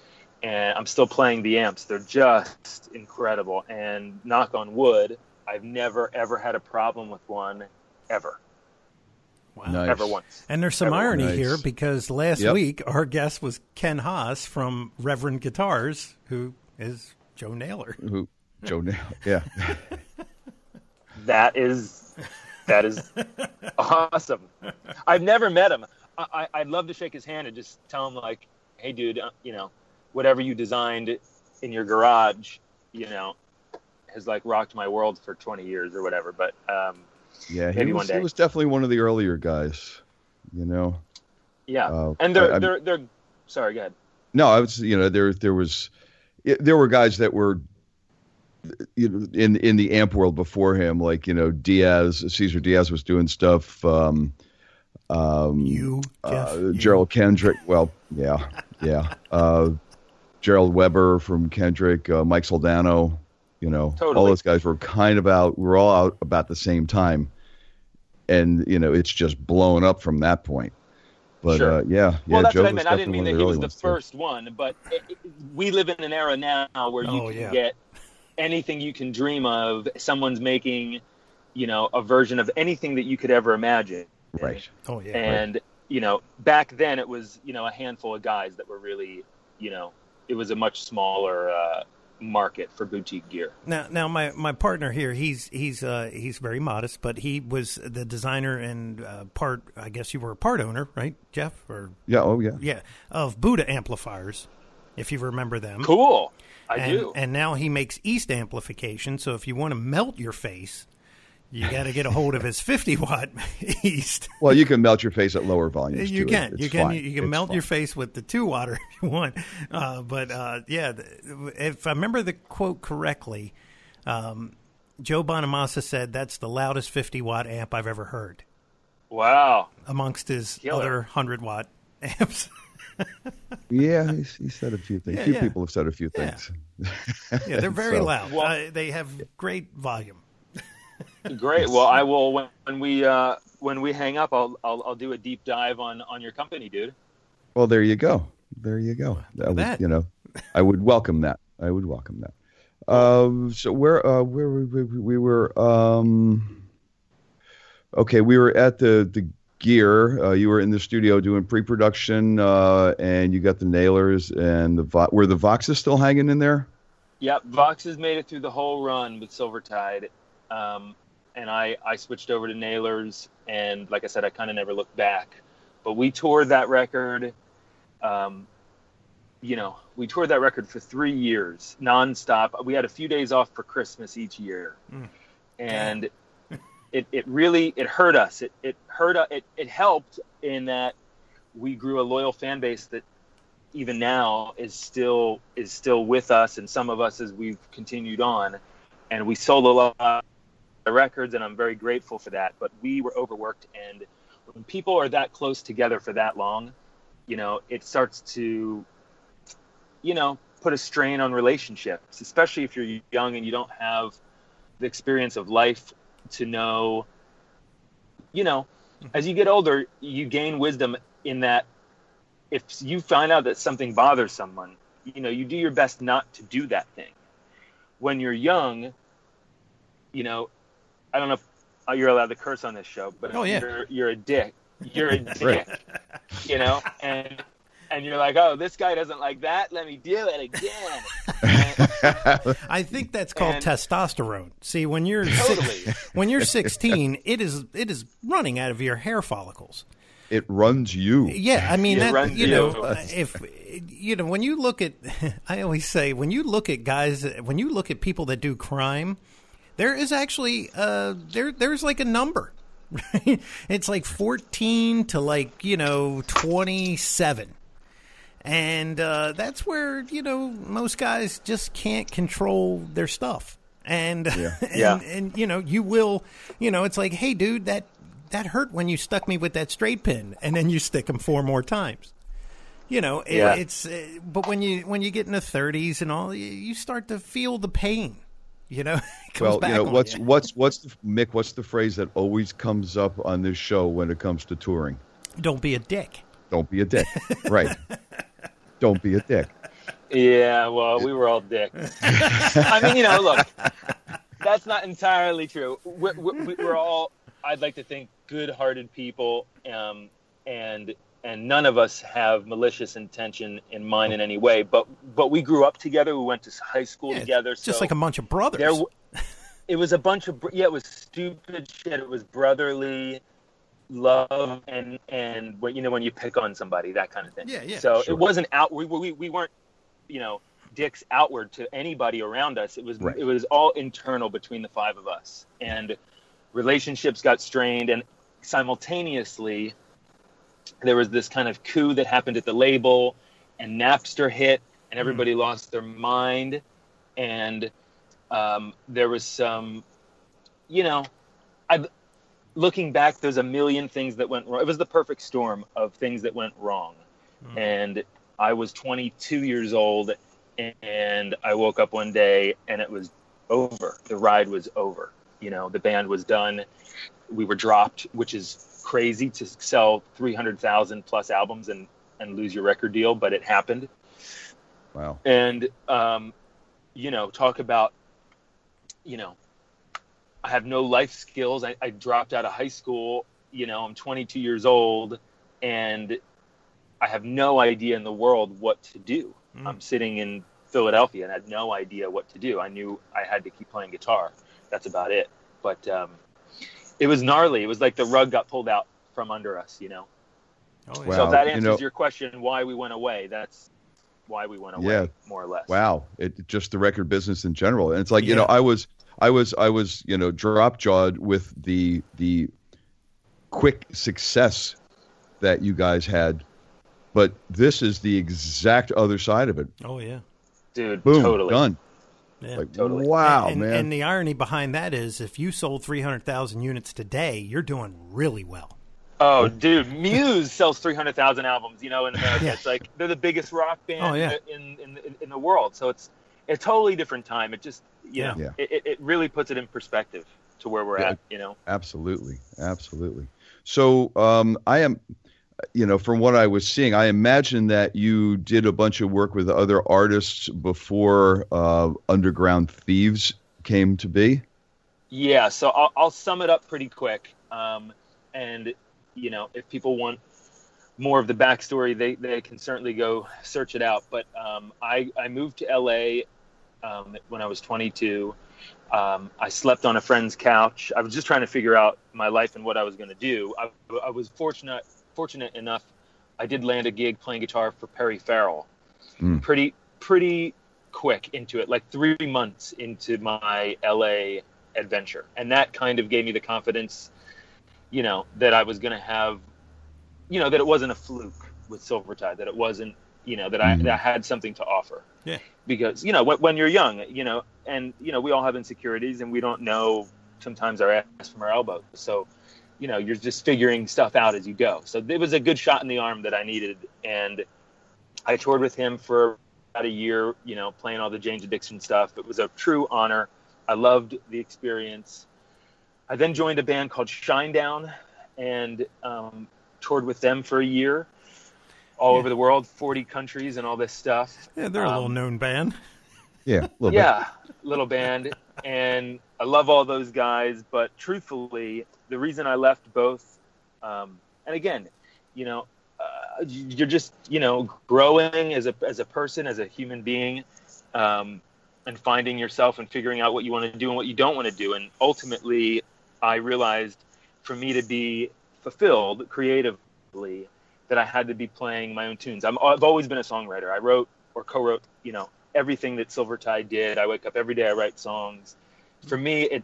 and I'm still playing the amps. They're just incredible, and knock on wood, I've never ever had a problem with one, ever. Wow. Nice. Ever once. And there's some Ever. irony Nice. here because last Yep. week our guest was Ken Haas from Reverend Guitars, who is Joe Naylor. Who? Joe Naylor. Yeah. That is that is awesome. I've never met him. I, I, I'd love to shake his hand and just tell him like, "Hey, dude, uh, you know, whatever you designed in your garage, you know, has like rocked my world for 20 years or whatever." But um, Yeah. He was, one day. he was definitely one of the earlier guys. You know. yeah, Uh, and they're I- they're they're sorry, go ahead. No, I was. You know, there there was, it, there were guys that were, you know, in in the amp world before him, like you know Diaz, Cesar Diaz was doing stuff. Um, um, You, Jeff, uh, you. Gerald Kendrick. Well, yeah, yeah. Uh, Gerald Weber from Kendrick, uh, Mike Soldano. You know, all those guys were kind of out. We're all out about the same time, and you know, it's just blown up from that point. But Sure. uh, yeah, yeah. Well, that's Joe what I meant. I didn't mean that he was the ones, too. first one, but it, it- we live in an era now where you Oh, can yeah. get anything you can dream of. Someone's making, you know, a version of anything that you could ever imagine. Right. Oh yeah. And you know, back then it was you know a handful of guys that were really, you know, it was a much smaller uh, market for boutique gear. Now, now my, my partner here, he's he's uh, he's very modest, but he was the designer and uh, part. I guess you were a part owner, right, Jeff? Or Yeah. Oh yeah. yeah, of Budda amplifiers, if you remember them. Cool, I and, do. And now he makes East amplification. So if you want to melt your face, you got to get a hold of his 50 watt East. Well, you can melt your face at lower volumes. You too. can, It's you can, fine. you can It's melt fine. your face with the two water if you want. Uh, but uh, yeah, if I remember the quote correctly, um, Joe Bonamassa said that's the loudest 50 watt amp I've ever heard wow. amongst his Killer. other 100 watt amps. Yeah, he, he said a few things. Yeah, a few yeah. people have said a few Yeah. things. yeah, they're very So- loud. Well- uh, they have great volume. Great. Well, I will when, when we uh, when we hang up. I'll, I'll I'll do a deep dive on on your company, dude. Well, there you go. There you go. That would, you know, I would welcome that. I would welcome that. Uh, so where uh, where we, we, we were um, okay, we were at the the gear. Uh, you were in the studio doing pre-production, uh, and you got the Naylors and the vo- were the Voxes still hanging in there? Yep, Voxes made it through the whole run with Silvertide, um, and I I switched over to Naylors, and like I said, I kind of never looked back. But we toured that record, um, you know, we toured that record for three years nonstop. We had a few days off for Christmas each year, Mm. and it, it really it hurt us. It it hurt it it helped in that we grew a loyal fan base that even now is still is still with us and some of us as we've continued on and we sold a lot records and I'm very grateful for that but we were overworked and when people are that close together for that long you know it starts to you know put a strain on relationships especially if you're young and you don't have the experience of life to know you know mm-hmm. as you get older you gain wisdom in that if you find out that something bothers someone, you know, you do your best not to do that thing. When you're young, you know, I don't know if uh, you're allowed to curse on this show, but Oh, yeah. you're, you're a dick. You're a dick, you know, and and you're like, oh, this guy doesn't like that. Let me do it again. I think that's called And- testosterone. See, when you're Totally. six, when you're 16, it is it is running out of your hair follicles. It runs you. Yeah, I mean that you know you. uh, if you know when you look at I always say when you look at guys when you look at people that do crime, there is actually uh there there's like a number. Right? It's like 14 to like, you know, 27. And uh, that's where, you know, most guys just can't control their stuff. And, and, Yeah. and, you know, you will, you know, it's like, hey, dude, that, that hurt when you stuck me with that straight pin. And then you stick them four more times. You know, it, Yeah. it's, uh, but when you, when you get in the 30s and all, you, you start to feel the pain. You know, comes Well, back you know what's you. what's what's the, Mick? What's the phrase that always comes up on this show when it comes to touring? Don't be a dick. Don't be a dick. right. Don't be a dick. Yeah, well, we were all dicks. I mean, you know, look, that's not entirely true. We're, we're, we're all, I'd like to think, good-hearted people, um, and and none of us have malicious intention in mind in any way. But but we grew up together. We went to high school Yeah, together. Just so like a bunch of brothers. there, it was a bunch of yeah, it was stupid shit. It was brotherly love and and you know when you pick on somebody that kind of thing. Yeah, yeah, So sure. it wasn't out. We, we we weren't you know dicks outward to anybody around us. It was Right. it was all internal between the five of us, and relationships got strained, and simultaneously there was this kind of coup that happened at the label, and Napster hit, and everybody lost their mind, and um, there was some, you know, I looking back, there's a million things that went wrong. It was the perfect storm of things that went wrong, and I was 22 years old, and I woke up one day and it was over. The ride was over. You know, the band was done. We were dropped, which is crazy to sell 300,000 plus albums and and lose your record deal, but it happened. Wow. And um, you know, talk about, you know, I have no life skills. I, I dropped out of high school. You know, I'm 22 years old, and I have no idea in the world what to do. Mm. I'm sitting in Philadelphia and I had no idea what to do. I knew I had to keep playing guitar. That's about it. But um, it was gnarly. It was like the rug got pulled out from under us, you know. Oh, yeah. Wow. so if that you answers know- your question, why we went away, that's why we went away, Yeah. more or less. Wow. It just the record business in general. And it's like, you know, I was I was I was, you know, drop jawed with the the quick success that you guys had. But this is the exact other side of it. Oh yeah. Dude, Boom, totally. done. Yeah. Like Totally. wow, and, man. and the irony behind that is, if you sold three hundred thousand units today, you're doing really well. Oh, dude, Muse sells 300,000 albums, you know, in America. Yeah. It's like they're the biggest rock band Oh, yeah. in, in, in, in the world. So it's a totally different time. It just, you know, Yeah. It, it- it really puts it in perspective to where we're Yeah. at, you know. Absolutely, absolutely. So um, I am. You know, from what I was seeing, I imagine that you did a bunch of work with other artists before uh, Underground Thieves came to be. Yeah, so I'll, I'll sum it up pretty quick. Um, and you know, if people want more of the backstory, they, they can certainly go search it out. But um, I, I moved to LA um, when I was 22. Um, I slept on a friend's couch. I was just trying to figure out my life and what I was going to do. I, I, was fortunate fortunate enough. I did land a gig playing guitar for Perry Farrell. Mm. Pretty pretty quick into it, like three months into my LA adventure, and that kind of gave me the confidence, you know, that I was going to have, you know, that it wasn't a fluke with Silvertide, that it wasn't, you know, that I, Mhm. that I had something to offer Yeah. because you know when, when you're young you know and you know we all have insecurities and we don't know sometimes our ass from our elbows so you know you're just figuring stuff out as you go. So it was a good shot in the arm that i needed. And i toured with him for about a year you know playing all the Jane's Addiction stuff. It was a true honor. I loved the experience. I then joined a band called shinedown and um, toured with them for a year all Yeah. over the world 40 countries and all this stuff. Yeah, they're a Um, little known band. Yeah, a little yeah, little band, and I love all those guys. But truthfully, the reason I left both, um, and again, you know, uh, you're just you know growing as a as a person, as a human being, um, and finding yourself and figuring out what you want to do and what you don't want to do. And ultimately, I realized for me to be fulfilled creatively, that I had to be playing my own tunes. I'm, I've always been a songwriter. I wrote or co-wrote, you know, everything that Silvertide did. I wake up every day. I write songs. For me, it,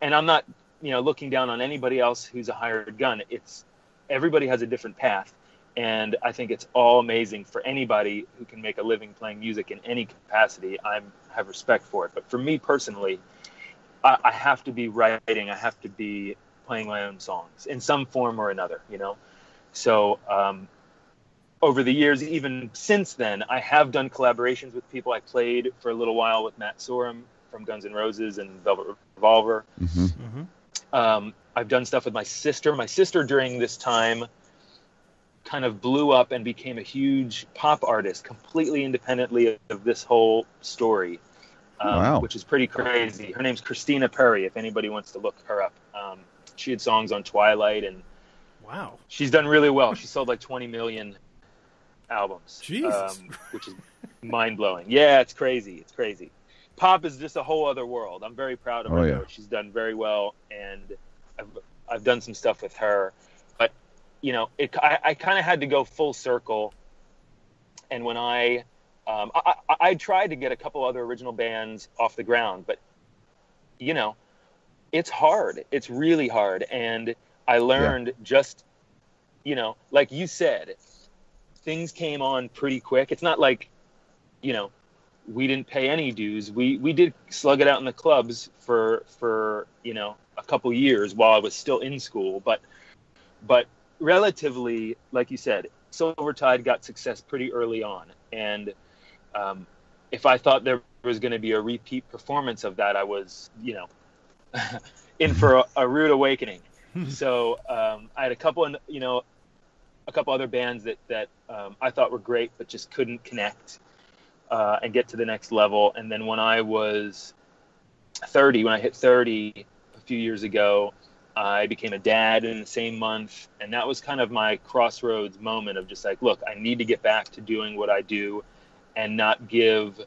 and I'm not, you know, looking down on anybody else who's a hired gun. It's everybody has a different path, and I think it's all amazing for anybody who can make a living playing music in any capacity. I have respect for it. But for me personally, I, I have to be writing. I have to be playing my own songs in some form or another. You know, so. Um, over the years, even since then, I have done collaborations with people. I played for a little while with Matt Sorum from Guns N' Roses and Velvet Revolver. hmm hmm Um, I've done stuff with my sister. My sister during this time kind of blew up and became a huge pop artist, completely independently of this whole story, um, Wow. which is pretty crazy. Her name's Christina Perri. If anybody wants to look her up, um, she had songs on Twilight, and Wow. she's done really well. She sold like 20 million albums, Jesus. um, which is mind blowing. Yeah, it's crazy. It's crazy. Pop is just a whole other world. I'm very proud of her. Oh, yeah. She's done very well, and I've I've done some stuff with her. But you know, it I, I kind of had to go full circle. And when I um, I, I, I tried to get a couple other original bands off the ground, but you know, it's hard. It's really hard, and I learned just you know, like you said, things came on pretty quick. It's not like, you know, we didn't pay any dues. We we did slug it out in the clubs for for you know a couple years while I was still in school, but but relatively, like you said, Silvertide got success pretty early on, and um, if I thought there was going to be a repeat performance of that, I was you know in for a, a rude awakening. so um, I had a couple, you know, a couple other bands that that um, I thought were great, but just couldn't connect uh, and get to the next level. And then when I was 30, when I hit 30 a few years ago, I became a dad in the same month, and that was kind of my crossroads moment of just like, look, I need to get back to doing what I do, and not give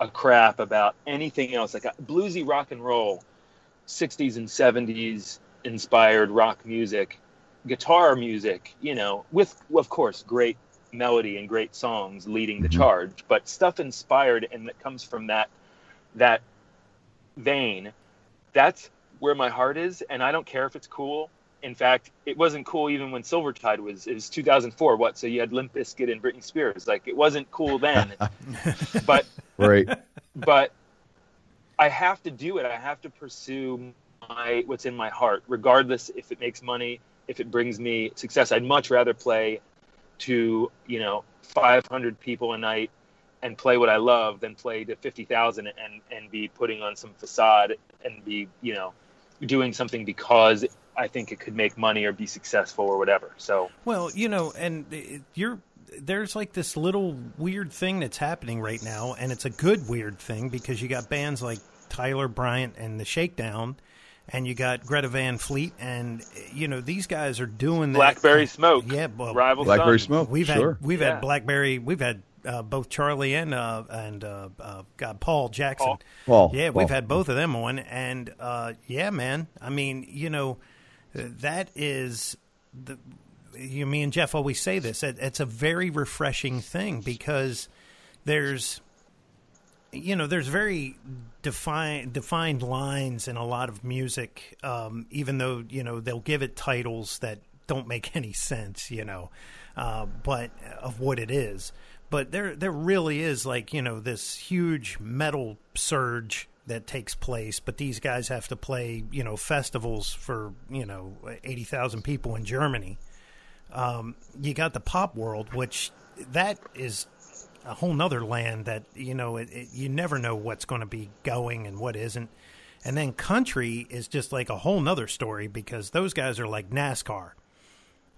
a crap about anything else. Like bluesy rock and roll, 60s and 70s inspired rock music, guitar music, you know, with of course great melody and great songs leading the Mhm. charge, but stuff inspired and that comes from that that vein. That's where my heart is, and I don't care if it's cool. In fact, it wasn't cool even when Silvertide was. It was 2004. What? So you had Limp Bizkit and Britney Spears. Like it wasn't cool then, but Right. but I have to do it. I have to pursue my what's in my heart, regardless if it makes money, if it brings me success. I'd much rather play to you know 500 people a night and play what I love than play to 50,000 and and be putting on some facade and be you know doing something because I think it could make money or be successful or whatever. So Well, you know, and you're there's like this little weird thing that's happening right now, and it's a good weird thing because you got bands like Tyler Bryant and the Shakedown, and you got Greta Van Fleet, and you know these guys are doing that. Blackberry Smoke, yeah, well, Rival Blackberry Sons. Smoke. We've sure. had we've Yeah. had Blackberry, we've had uh, both Charlie and uh, and uh, uh, God Paul Jackson. Paul. Paul, Yeah, we've Paul. had both of them on, and uh, yeah, man. I mean, you know, that is the. You, me and Jeff always say this. It, it's a very refreshing thing because there's, you know, there's very defined defined lines in a lot of music. Um, even though you know they'll give it titles that don't make any sense, you know, uh, but of what it is. But there, there really is like you know this huge metal surge that takes place. But these guys have to play you know festivals for you know eighty thousand people in Germany. Um, you got the pop world, which that is a whole nother land that you know it, it, you never know what's going to be going and what isn't. And then country is just like a whole nother story because those guys are like NASCAR.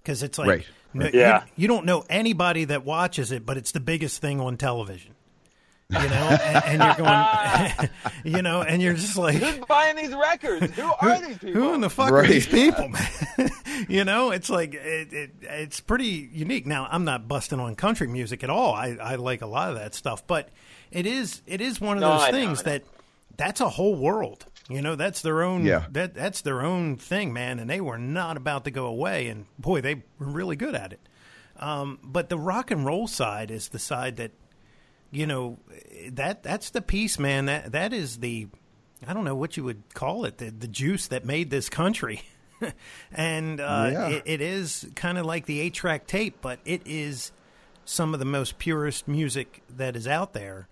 Because it's like Right. no- Yeah. you, you don't know anybody that watches it, but it's the biggest thing on television. You know, and, and you're going, you know, and you're just like, Who's buying these records? Who are these people? who in the fuck are these people, man? you know, it's like it, it, it's pretty unique. Now, I'm not busting on country music at all. I, I like a lot of that stuff, but it is it is one of No, those I things know. that that's a whole world. You know, that's their own. Yeah. That that's their own thing, man. And they were not about to go away. And boy, they were really good at it. Um, but the rock and roll side is the side that you know that that's the piece, man. That that is the I don't know what you would call it, the, the juice that made this country. and uh, Yeah. it, it is kind of like the eight track tape, but it is some of the most purest music that is out there.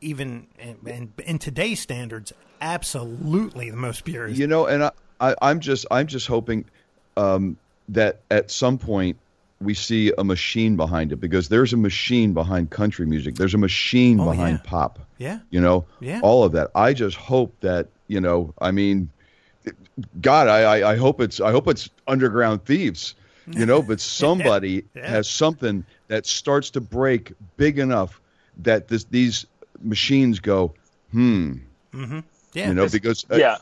Even and, and in today's standards, absolutely the most purest. You know, and I, I, I'm just I'm just hoping um, that at some point we see a machine behind it because there's a machine behind country music. There's a machine Oh, behind yeah. pop. Yeah. You know, Yeah. all of that. I just hope that you know. I mean, God, I, I, I hope it's I hope it's underground thieves. You know, but somebody Yeah. has something that starts to break big enough that this these machines go, hmm, yeah, you know, because uh, Yeah.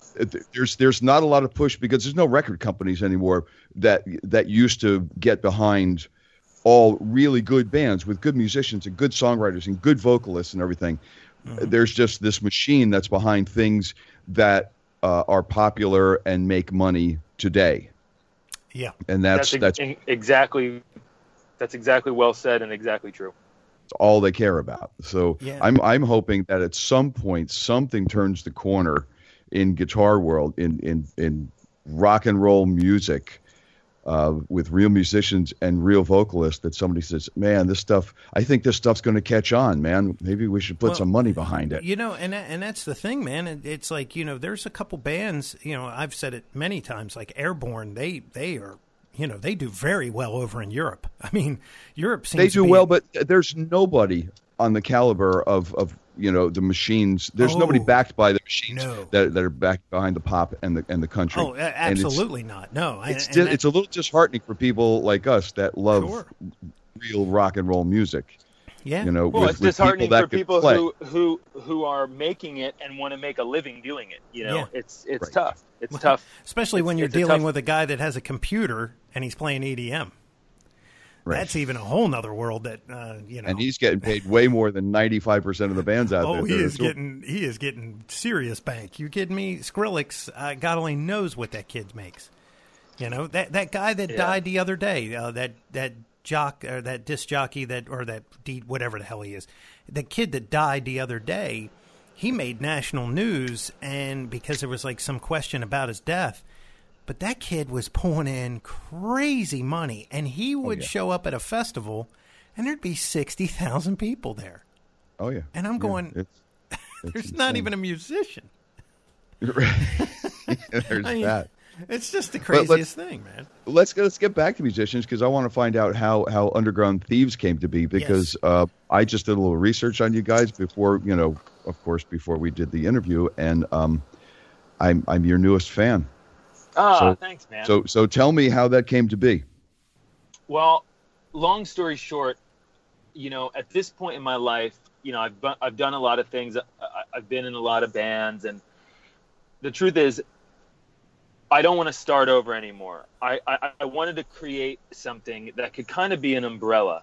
there's there's not a lot of push because there's no record companies anymore that that used to get behind all really good bands with good musicians and good songwriters and good vocalists and everything. Mm-hmm. There's just this machine that's behind things that uh, are popular and make money today, yeah. and that's that's, that's, ex- exactly that's exactly well said and exactly true. All they care about. So Yeah. I'm I'm hoping that at some point something turns the corner in guitar world in in in rock and roll music uh, with real musicians and real vocalists that somebody says, "Man, this stuff. I think this stuff's going to catch on, man. Maybe we should put Well, some money behind it." You know, and and that's the thing, man. It- It's like you know, there's a couple bands. You know, I've said it many times. Like Airbourne, they they are. You know, they do very well over in Europe. I mean, Europe seems They to do be- well, but there's nobody on the caliber of of you know the machines. There's nobody Oh, backed by the machines no. that, that are backed behind the pop and the and the country. Oh, a- And it's- absolutely not. No, it's and di- that- it's a little disheartening for people like us that love Sure. real rock and roll music. yeah. You know, Well, with, it's with disheartening people that for people play. who who who are making it and want to make a living doing it. You know, Yeah. it's it's Right. tough. It's tough. especially when It's- you're it's dealing tough- with a guy that has a computer and he's playing EDM. Right. That's even a whole nother world that uh, you know. and he's getting paid way more than ninety five percent of the bands out there. Oh, he is getting he is getting serious bank. You kidding me? Skrillex, uh, God only knows what that kid makes. You know that that guy that Yeah. died the other day, uh, that that jock or that disc jockey that or that D, whatever the hell he is, the kid that died the other day, he made national news, and because there was like some question about his death. But that kid was pulling in crazy money, and he would yeah. show up at a festival, and there'd be sixty thousand people there. Oh yeah, And I'm Yeah, going, it's- it's There's not even a musician. Right. There's I mean, that. It's just the craziest thing, man. let's get, let's get back to musicians because I want to find out how how Underground Thieves came to be because uh, I just did a little research on you guys before you know, of course, before we did the interview, and um, I'm I'm your newest fan. Ah, So- thanks, man. So so tell me how that came to be. Well, long story short, you know, at this point in my life, you know, I've I've done a lot of things. I, I've been in a lot of bands, and the truth is, I don't want to start over anymore. I, I I wanted to create something that could kind of be an umbrella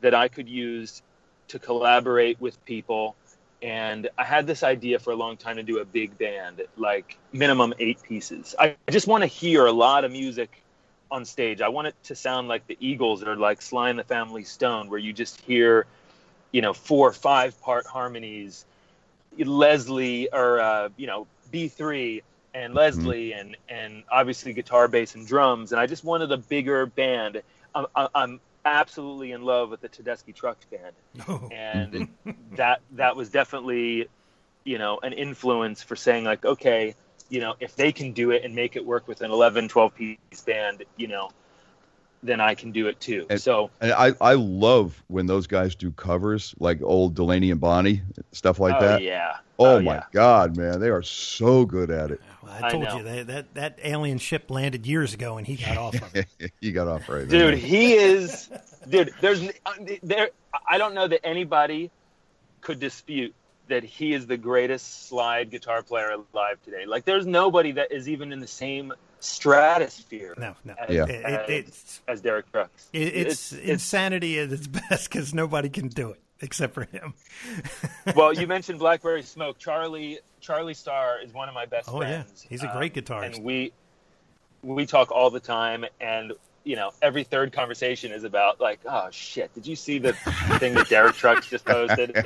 that I could use to collaborate with people. And I had this idea for a long time to do a big band, like minimum eight pieces. I just want to hear a lot of music on stage. I want it to sound like the Eagles or like Sly and the Family Stone, where you just hear, you know, four or five part harmonies, Leslie or uh, you know B three and Leslie and and obviously guitar, bass, and drums. And I just wanted a bigger band. I'm, I'm absolutely in love with the Tedeschi Trucks band, and that that was definitely, you know, an influence for saying like, okay, you know, if they can do it and make it work with an 11, 12 piece band, you know, then I can do it too. And- so And I, I love when those guys do covers like old Delaney and Bonnie stuff like oh that. yeah. Oh, Oh, my yeah. God, man, they are so good at it. Well, I I told know. you that, that that alien ship landed years ago, and he got off of it. you got off right there. dude he is dude there's there i don't know that anybody could dispute that he is the greatest slide guitar player alive today like there's nobody that is even in the same stratosphere No, no. as, Yeah. It- as, it- it's as derek trucks it, it's, insanity at its best because nobody can do it except for him. well you mentioned blackberry smoke charlie charlie starr is one of my best Oh, yeah. He's a great Um, guitarist. and we we talk all the time and you know every third conversation is about like oh shit did you see the thing that derek trucks just posted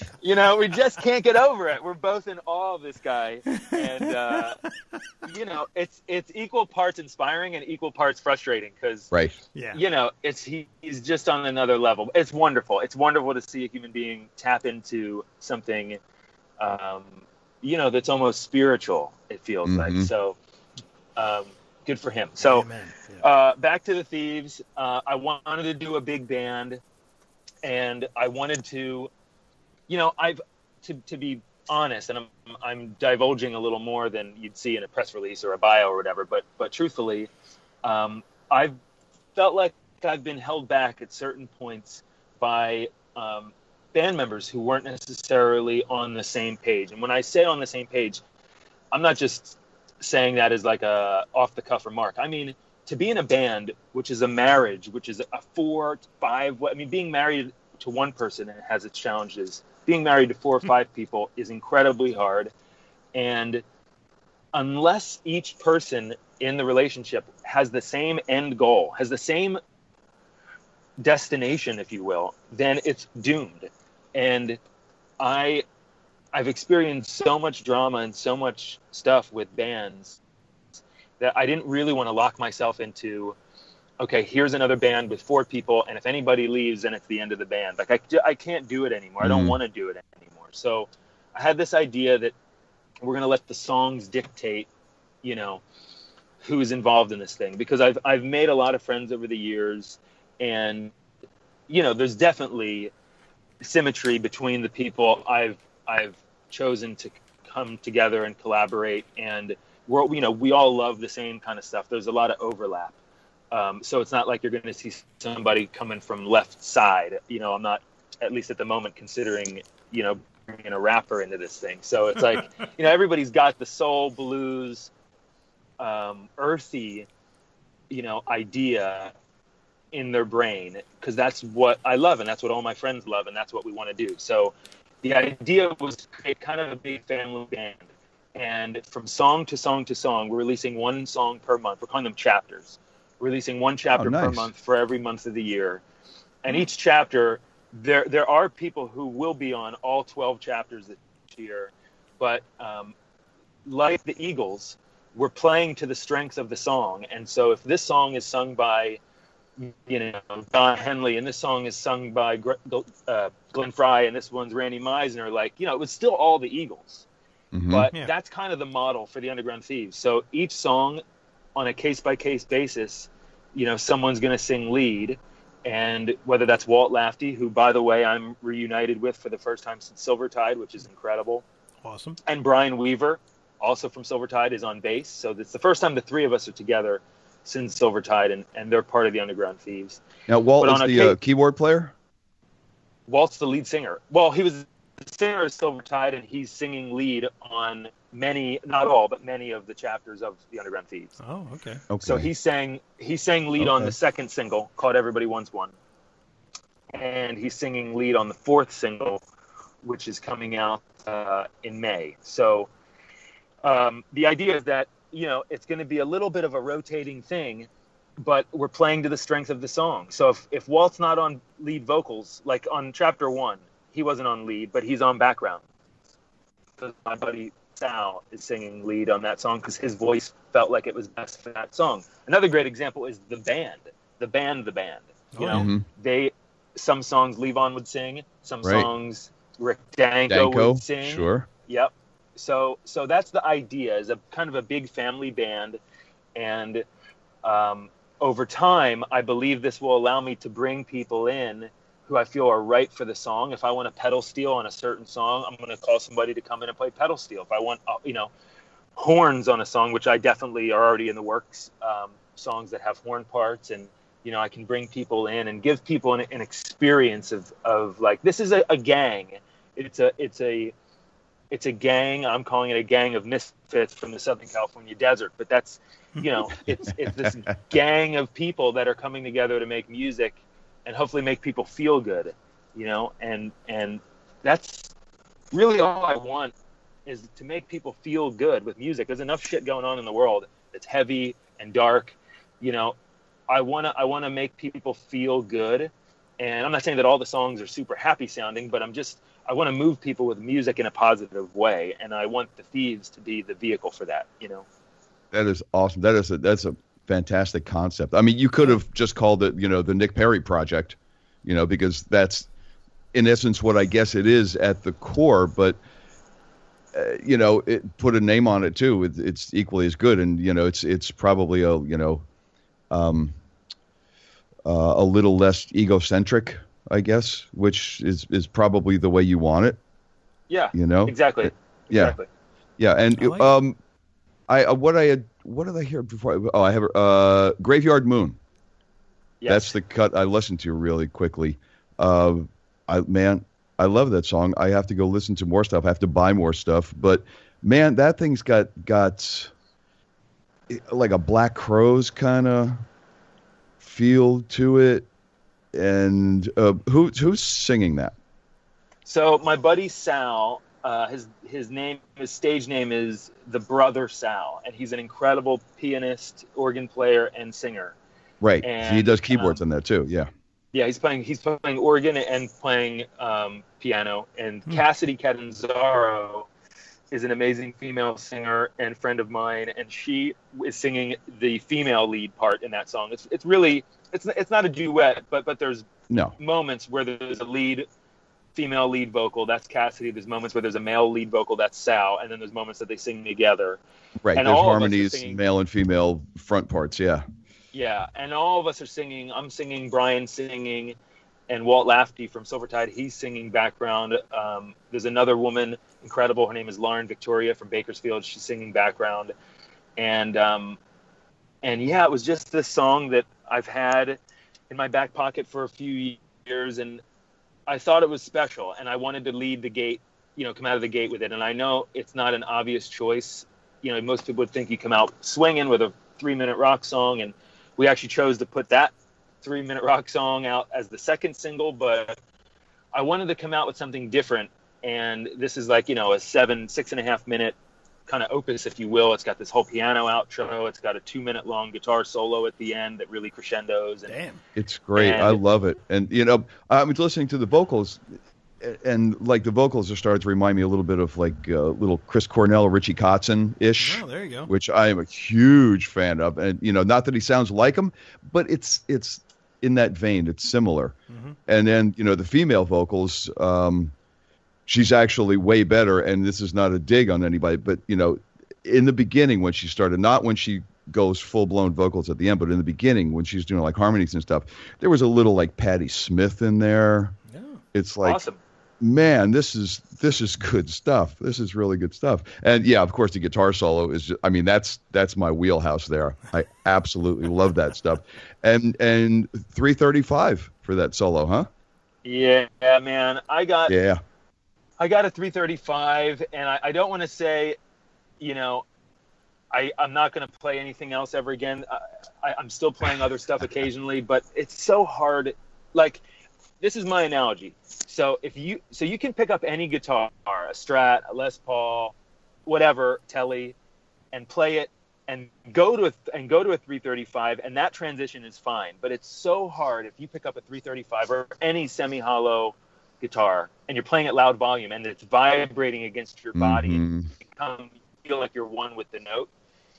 you know we just can't get over it we're both in awe of this guy and uh, you know it's it's equal parts inspiring and equal parts frustrating because Right. Yeah. you know it's he, he's just on another level it's wonderful it's wonderful to see a human being tap into something um, you know that's almost spiritual it feels like Mhm. so um, good for him. So Yeah. uh, back to the thieves. Uh, i wanted to do a big band and i wanted to you know i've to, to be honest and I'm, I'm divulging a little more than you'd see in a press release or a bio or whatever but but truthfully um, i've felt like i've been held back at certain points by um, band members who weren't necessarily on the same page. And when i say on the same page i'm not just saying that as like a off the cuff remark. I mean to be in a band which is a marriage which is a four five i mean being married to one person has its challenges. Being married to four or hmm. five people is incredibly hard. And unless each person in the relationship has the same end goal has the same destination if you will then it's doomed. And i i've experienced so much drama and so much stuff with bands that i didn't really want to lock myself into okay here's another band with four people and if anybody leaves then it's the end of the band. Like i, I can't do it anymore. I don't Mhm. want to do it anymore. So i had this idea that we're going to let the songs dictate you know who's involved in this thing because I've I've made a lot of friends over the years and you know there's definitely symmetry between the people. I've I've chosen to come together and collaborate. And we're you know we all love the same kind of stuff. There's a lot of overlap. Um, so it's not like you're going to see somebody coming from left side. You know I'm not at least at the moment considering you know bringing a rapper into this thing. So it's like you know everybody's got the soul blues um, earthy, you know, idea in their brain because that's what I love and that's what all my friends love and that's what we want to do. So the idea was to create kind of a big family band. And from song to song to song, we're releasing one song per month. We're calling them chapters. We're releasing one chapter Oh, per month for every month of the year. And each chapter, there there are people who will be on all 12 chapters this year, but um, like the Eagles, we're playing to the strength of the song. And so if this song is sung by, you know, Don Henley, and this song is sung by Gr- uh, Glenn Frey, and this one's Randy Meisner, like, you know, it was still all the Eagles. Mhm. But Yeah. that's kind of the model for the Underground Thieves. So each song, on a case by case basis, you know, someone's going to sing lead. And whether that's Walt Lafty, who, by the way, I'm reunited with for the first time since Silvertide, which is incredible Awesome. and Brian Weaver, also from Silvertide, is on bass. So it's the first time the three of us are together since Silvertide, and, and they're part of the Underground Thieves. Now, Walt But is on a the uh, keyboard player. Walt's the lead singer. Well, he was the singer of Silvertide, and he's singing lead on many, not all, but many of the chapters of the Underground Thieves. Oh, okay. Okay. So he sang he sang lead on the second single called Everybody Wants One, and he's singing lead on the fourth single, which is coming out uh, in May. So um, the idea is that you know it's going to be a little bit of a rotating thing, but we're playing to the strength of the song. So if if Walt's not on lead vocals, like on chapter one, he wasn't on lead, but he's on background. My buddy Sal is singing lead on that song because his voice felt like it was best for that song. Another great example is the band, the band, the band. You know, Mhm. they some songs Levon would sing, some Right. songs Rick Danko, Danko, would sing. sure. Yep. So so that's the idea is a kind of a big family band, and um, over time, I believe this will allow me to bring people in who I feel are right for the song. If I want a pedal steel on a certain song, I'm going to call somebody to come in and play pedal steel. If I want, uh, you know, horns on a song, which I definitely are already in the works, um, songs that have horn parts, and you know, I can bring people in and give people an, an experience of of like this is a, a gang. It's a it's a it's a gang. I'm calling it a gang of misfits from the Southern California desert, but that's you know, it's it's this gang of people that are coming together to make music and hopefully make people feel good, you know, and and that's really all I want is to make people feel good with music. There's enough shit going on in the world that's heavy and dark, you know. I wanna I wanna make people feel good, and I'm not saying that all the songs are super happy sounding, but I'm just I want to move people with music in a positive way, and I want the thieves to be the vehicle for that, you know. That is awesome. That is a that's a fantastic concept. I mean, you could have just called it, you know, the Nick Perri project, you know, because that's in essence what I guess it is at the core. But uh, you know, it put a name on it too. It, it's equally as good, and you know, it's it's probably a you know, um, uh, a little less egocentric, I guess, which is is probably the way you want it. Yeah, You know, exactly. Yeah. Exactly. Yeah, and I like um, I uh, what I had what did I hear before? I, oh, I have uh, Graveyard Moon. Yes. That's the cut I listened to really quickly. Uh, I man, I love that song. I have to go listen to more stuff. I have to buy more stuff. But man, that thing's got got eh, like a Black Crowes kind of feel to it. And uh, who who's singing that? So my buddy Sal, uh, his his name, his stage name is the Brother Sal, and he's an incredible pianist, organ player, and singer. Right, he does keyboards um, on that too. Yeah. Yeah, he's playing he's playing organ and playing um, piano. And Cassidy Catanzaro is an amazing female singer and friend of mine, and she is singing the female lead part in that song. It's it's really it's it's not a duet, but but there's No. moments where there's a lead female lead vocal that's cassidy there's moments where there's a male lead vocal that's sal and then there's moments that they sing together Right. And There's all of us are harmonies, singing- male and female front parts. Yeah. yeah and all of us are singing i'm singing brian singing and walt lafty from silvertide he's singing background um, there's another woman incredible her name is lauren victoria from bakersfield she's singing background and um, and yeah it was just this song that i've had in my back pocket for a few years and I thought it was special and I wanted to lead the gate, you know, come out of the gate with it. And I know it's not an obvious choice. You know, most people would think you come out swinging with a three minute rock song. And we actually chose to put that three minute rock song out as the second single, but I wanted to come out with something different. And this is like, you know, a seven, six and a half minute kind of opus, if you will. It's got this whole piano outro. It's got a two minute long guitar solo at the end that really crescendos. And Damn. It's great. And- I love it. And you know, I was listening to the vocals, and like the vocals are starting to remind me a little bit of like uh, little Chris Cornell, Richie Kotzen ish, Oh, there you go. which I am a huge fan of. And you know, not that he sounds like him, but it's it's in that vein. It's similar. And then you know, the female vocals. Um, she's actually way better. And this is not a dig on anybody, but you know, in the beginning when she started, not when she goes full blown vocals at the end, but in the beginning when she's doing like harmonies and stuff, there was a little like Patti Smith in there. Yeah. It's like awesome. man, this is this is good stuff. This is really good stuff. And yeah, of course, the guitar solo is. Just, I mean, that's that's my wheelhouse. There, I absolutely love that stuff. And and three thirty five for that solo, huh? Yeah, man. I got Yeah. I got a 335, and I, I don't want to say, you know, I, I'm not going to play anything else ever again. I, I, I'm still playing other stuff occasionally, but it's so hard. Like, this is my analogy. So if you so you can pick up any guitar, a Strat, a Les Paul, whatever, Tele, and play it and go to a, and go to a 335, and that transition is fine. But it's so hard if you pick up a 335 or any semi-hollow guitar and you're playing at loud volume and it's vibrating against your body Mhm. and you become feel like you're one with the note.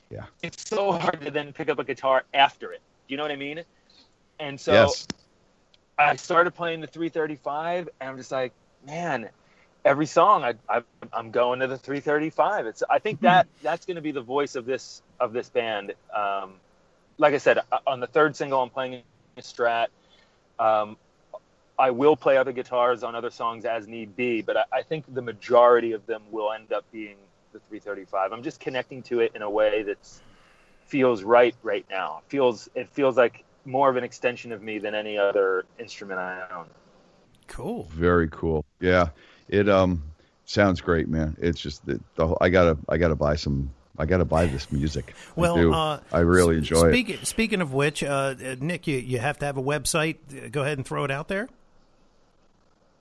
Yeah. It's so hard to then pick up a guitar after it. Do you know what I mean? And so yes. I started playing the 335, and I'm just like, man, every song I, I I'm going to the 335. It's I think that that's going to be the voice of this of this band. Um, like I said, uh, on the third single, I'm playing a Strat. Um, I will play other guitars on other songs as need be, but I, I think the majority of them will end up being the 335. I'm just connecting to it in a way that feels right right now. It feels it feels like more of an extension of me than any other instrument I own. Cool. Very cool. Yeah. It um sounds great, man. It's just the, the whole- I gotta I gotta buy some. I gotta buy this music. I Well, do. uh, I really s- enjoy it. speaking, Speaking of which, uh, uh, Nick, you, you have to have a website. Uh, Go ahead and throw it out there.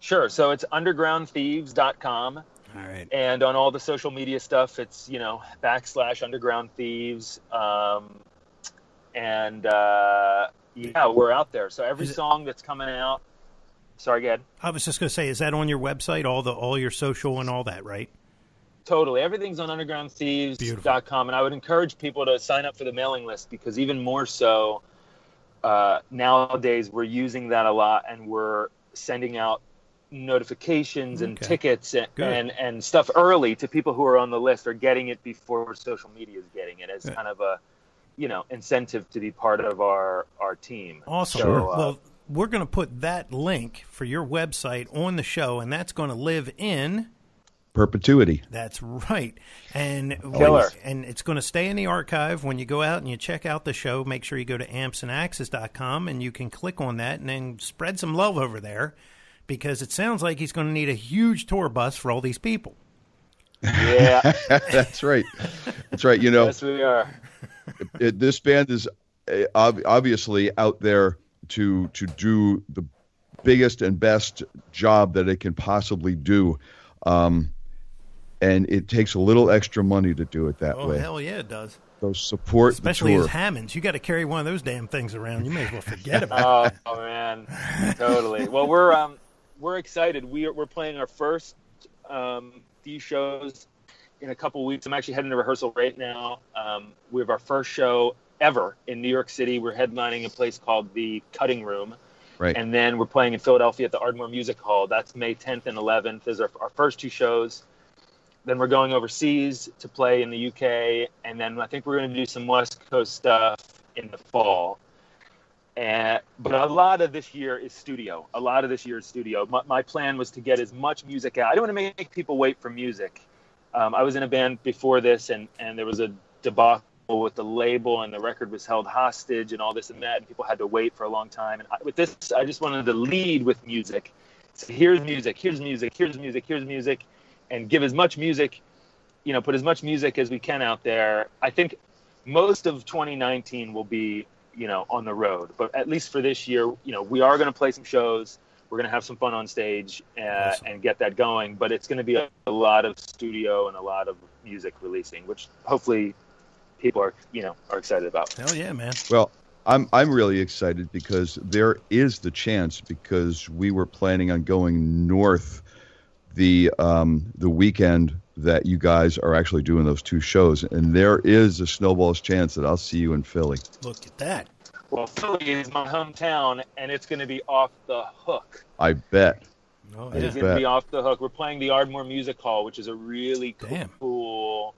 Sure. So it's undergroundthieves.com. All right. And on all the social media stuff, it's, you know, backslash underground thieves. Um, and uh, yeah, we're out there. So every it- song that's coming out, sorry, ahead. I was just going to say, is that on your website? All the all your social and all that, right? Totally. Everything's on undergroundthieves.com. And I would encourage people to sign up for the mailing list because even more so, uh, nowadays we're using that a lot and we're sending out notifications and Okay. tickets and, and, and stuff early to people who are on the list or getting it before social media is getting it as Yeah. kind of a, you know, incentive to be part of our, our team. Awesome. So, uh, well, we're going to put that link for your website on the show, and that's going to live in. Perpetuity. That's right, and Killer. and it's going to stay in the archive when you go out and you check out the show. Make sure you go to ampsandaxes.com and you can click on that and then spread some love over there, because it sounds like he's going to need a huge tour bus for all these people. yeah, That's right. That's right. You know, yes, we are. it, this band is uh, ob- obviously out there to to do the biggest and best job that it can possibly do, um, and it takes a little extra money to do it that Oh way. hell yeah, it does. So support Especially the as. Hammonds, you got to carry one of those damn things around. You may as well forget about it. Oh, man, totally. Well, we're um, we're excited. We are, we're playing our first um, few shows in a couple weeks. I'm actually heading to rehearsal right now. Um, we have our first show ever in New York City. We're headlining a place called the Cutting Room, right. and then we're playing in Philadelphia at the Ardmore Music Hall. That's May 10th and 11th. Those are our first two shows. Then we're going overseas to play in the UK, and then I think we're going to do some West Coast stuff in the fall. And, but a lot of this year is studio. A lot of this year is studio. My, my plan was to get as much music out. I don't want to make people wait for music. Um, I was in a band before this, and, and there was a debacle with the label, and the record was held hostage, and all this and that, and people had to wait for a long time. And I, with this, I just wanted to lead with music. So here's music, here's music, here's music, here's music, and give as much music, you know, put as much music as we can out there. I think most of 2019 will be you know on the road but at least for this year you know we are going to play some shows we're going to have some fun on stage uh, Awesome. and get that going but it's going to be a, a lot of studio and a lot of music releasing which hopefully people are you know are excited about Hell yeah, man. Well, I'm I'm really excited because there is the chance because we were planning on going north the um, the weekend that you guys are actually doing those two shows, and there is a snowball's chance that I'll see you in Philly. Look at that. well philly is my hometown and it's going to be off the hook I bet. Oh It yeah. is going to be off the hook. We're playing the Ardmore Music Hall, which is a really Damn. cool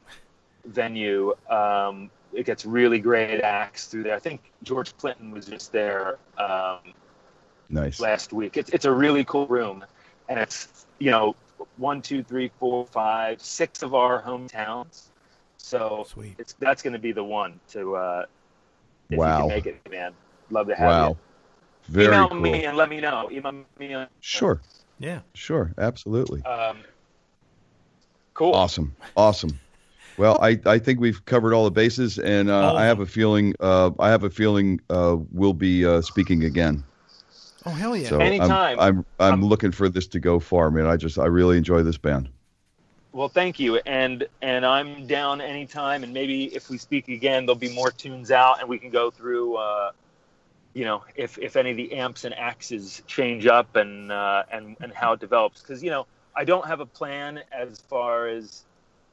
venue. Um, it gets really great acts through there. I think George Clinton was just there um, Nice. last week. It's it's a really cool room, and it's you know one, two, three, four, five, six of our hometowns. So Sweet. it's that's going to be the one to uh, if you Wow. can make it, man. Love to have Wow. you. Very Email cool. me and let me know. Email me. On, Sure. Yeah. Sure. Absolutely. Um, cool. Awesome. Awesome. Well, I, I think we've covered all the bases, and uh, All of I have a feeling uh, I have a feeling uh, we'll be uh, speaking again. Oh hell yeah. So Anytime. I'm I'm, I'm I'm- looking for this to go far, man. I just I really enjoy this band. Well, thank you, and and I'm down anytime, and maybe if we speak again, there'll be more tunes out, and we can go through, uh, you know, if if any of the amps and axes change up, and uh, and and how it develops, because you know, I don't have a plan as far as,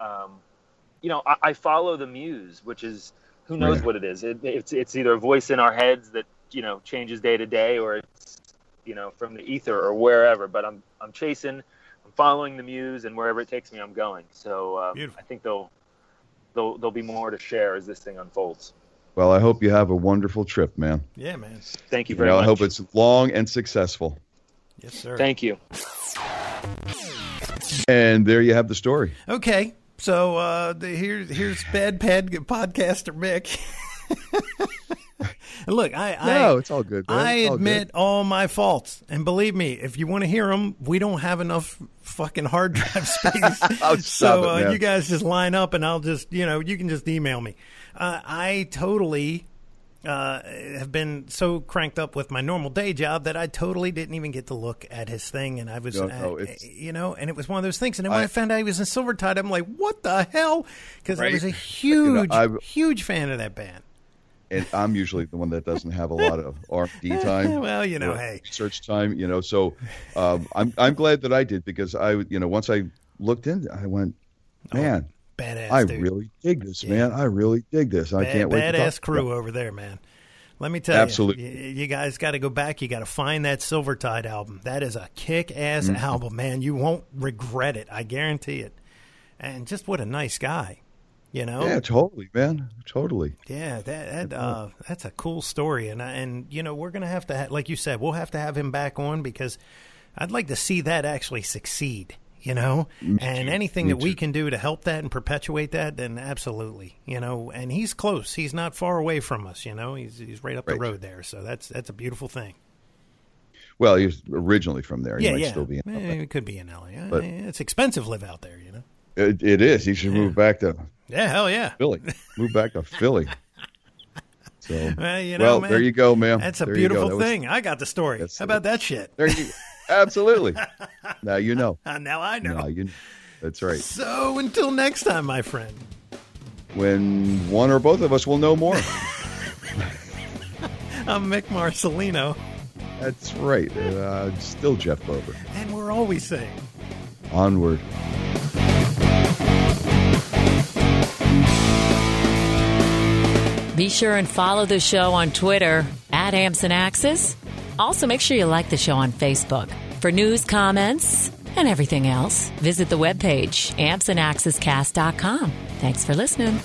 um, you know, I, I follow the muse, which is who knows Right. what it is. It, it's it's either a voice in our heads that you know changes day to day, or it's you know from the ether or wherever. But I'm I'm chasing. I'm following the muse, and wherever it takes me, I'm going. So uh, I think there'll, there'll there'll be more to share as this thing unfolds. Well, I hope you have a wonderful trip, man. Yeah, man. Thank you You very know, much. I hope it's long and successful. Yes, sir. Thank you. And there you have the story. Okay, so uh, the, here's here's bad pad podcaster Mick. Look, I No, I, it's all good. man. I all admit good. all my faults, and believe me, if you want to hear them, we don't have enough fucking hard drive space. Oh, so it, uh, you guys just line up, and I'll just you know you can just email me. Uh, I totally uh, have been so cranked up with my normal day job that I totally didn't even get to look at his thing, and I was, No, no, it's- you know, and it was one of those things. And then when I, I- found out he was in Silvertide, I'm like, what the hell? Because I was a You know, huge, huge fan of that band. And I'm usually the one that doesn't have a lot of R&D time. Well, you know, hey. search time. You know, so um, I'm I'm glad that I did because I you know once I looked in, I went, man, Badass, I dude. really dig this, Yeah. man. I really dig this. I can't wait. Badass crew over there, man. Let me tell Absolutely. you, you, you guys got to go back. You got to find that Silvertide album. That is a kick-ass Mm-hmm. album, man. You won't regret it. I guarantee it. And just what a nice guy, you know. Yeah, totally, man. Totally. Yeah, that, that uh, that's a cool story, and I- and you know we're gonna have to, ha- like you said, we'll have to have him back on because I'd like to see that actually succeed. You know, and anything Me that we can do to help that and perpetuate that, then absolutely. You know, and he's close; he's not far away from us. You know, he's he's right up the road there, so that's that's a beautiful thing. Well, he was originally from there. He yeah, might yeah, still be in Eh, LA. it could be in LA. But- it's expensive to live out there. You know. It, it is. He should move back to Yeah, hell yeah. Philly. move back to Philly. So, Well, you know, well, man, there you go, man. That's a There beautiful That was- thing. I got the story. How about that shit? There you, absolutely. now you know. Now I know. Now you. That's right. So until next time, my friend. When one or both of us will know more. I'm Mick Marcelino, That's right. Uh, still Jeff Bober. and we're always saying. Onward. Be sure and follow the show on Twitter at Amps Axes. Also, make sure you like the show on Facebook. For news, comments, and everything else, visit the webpage ampsandaxescast.com. Thanks for listening.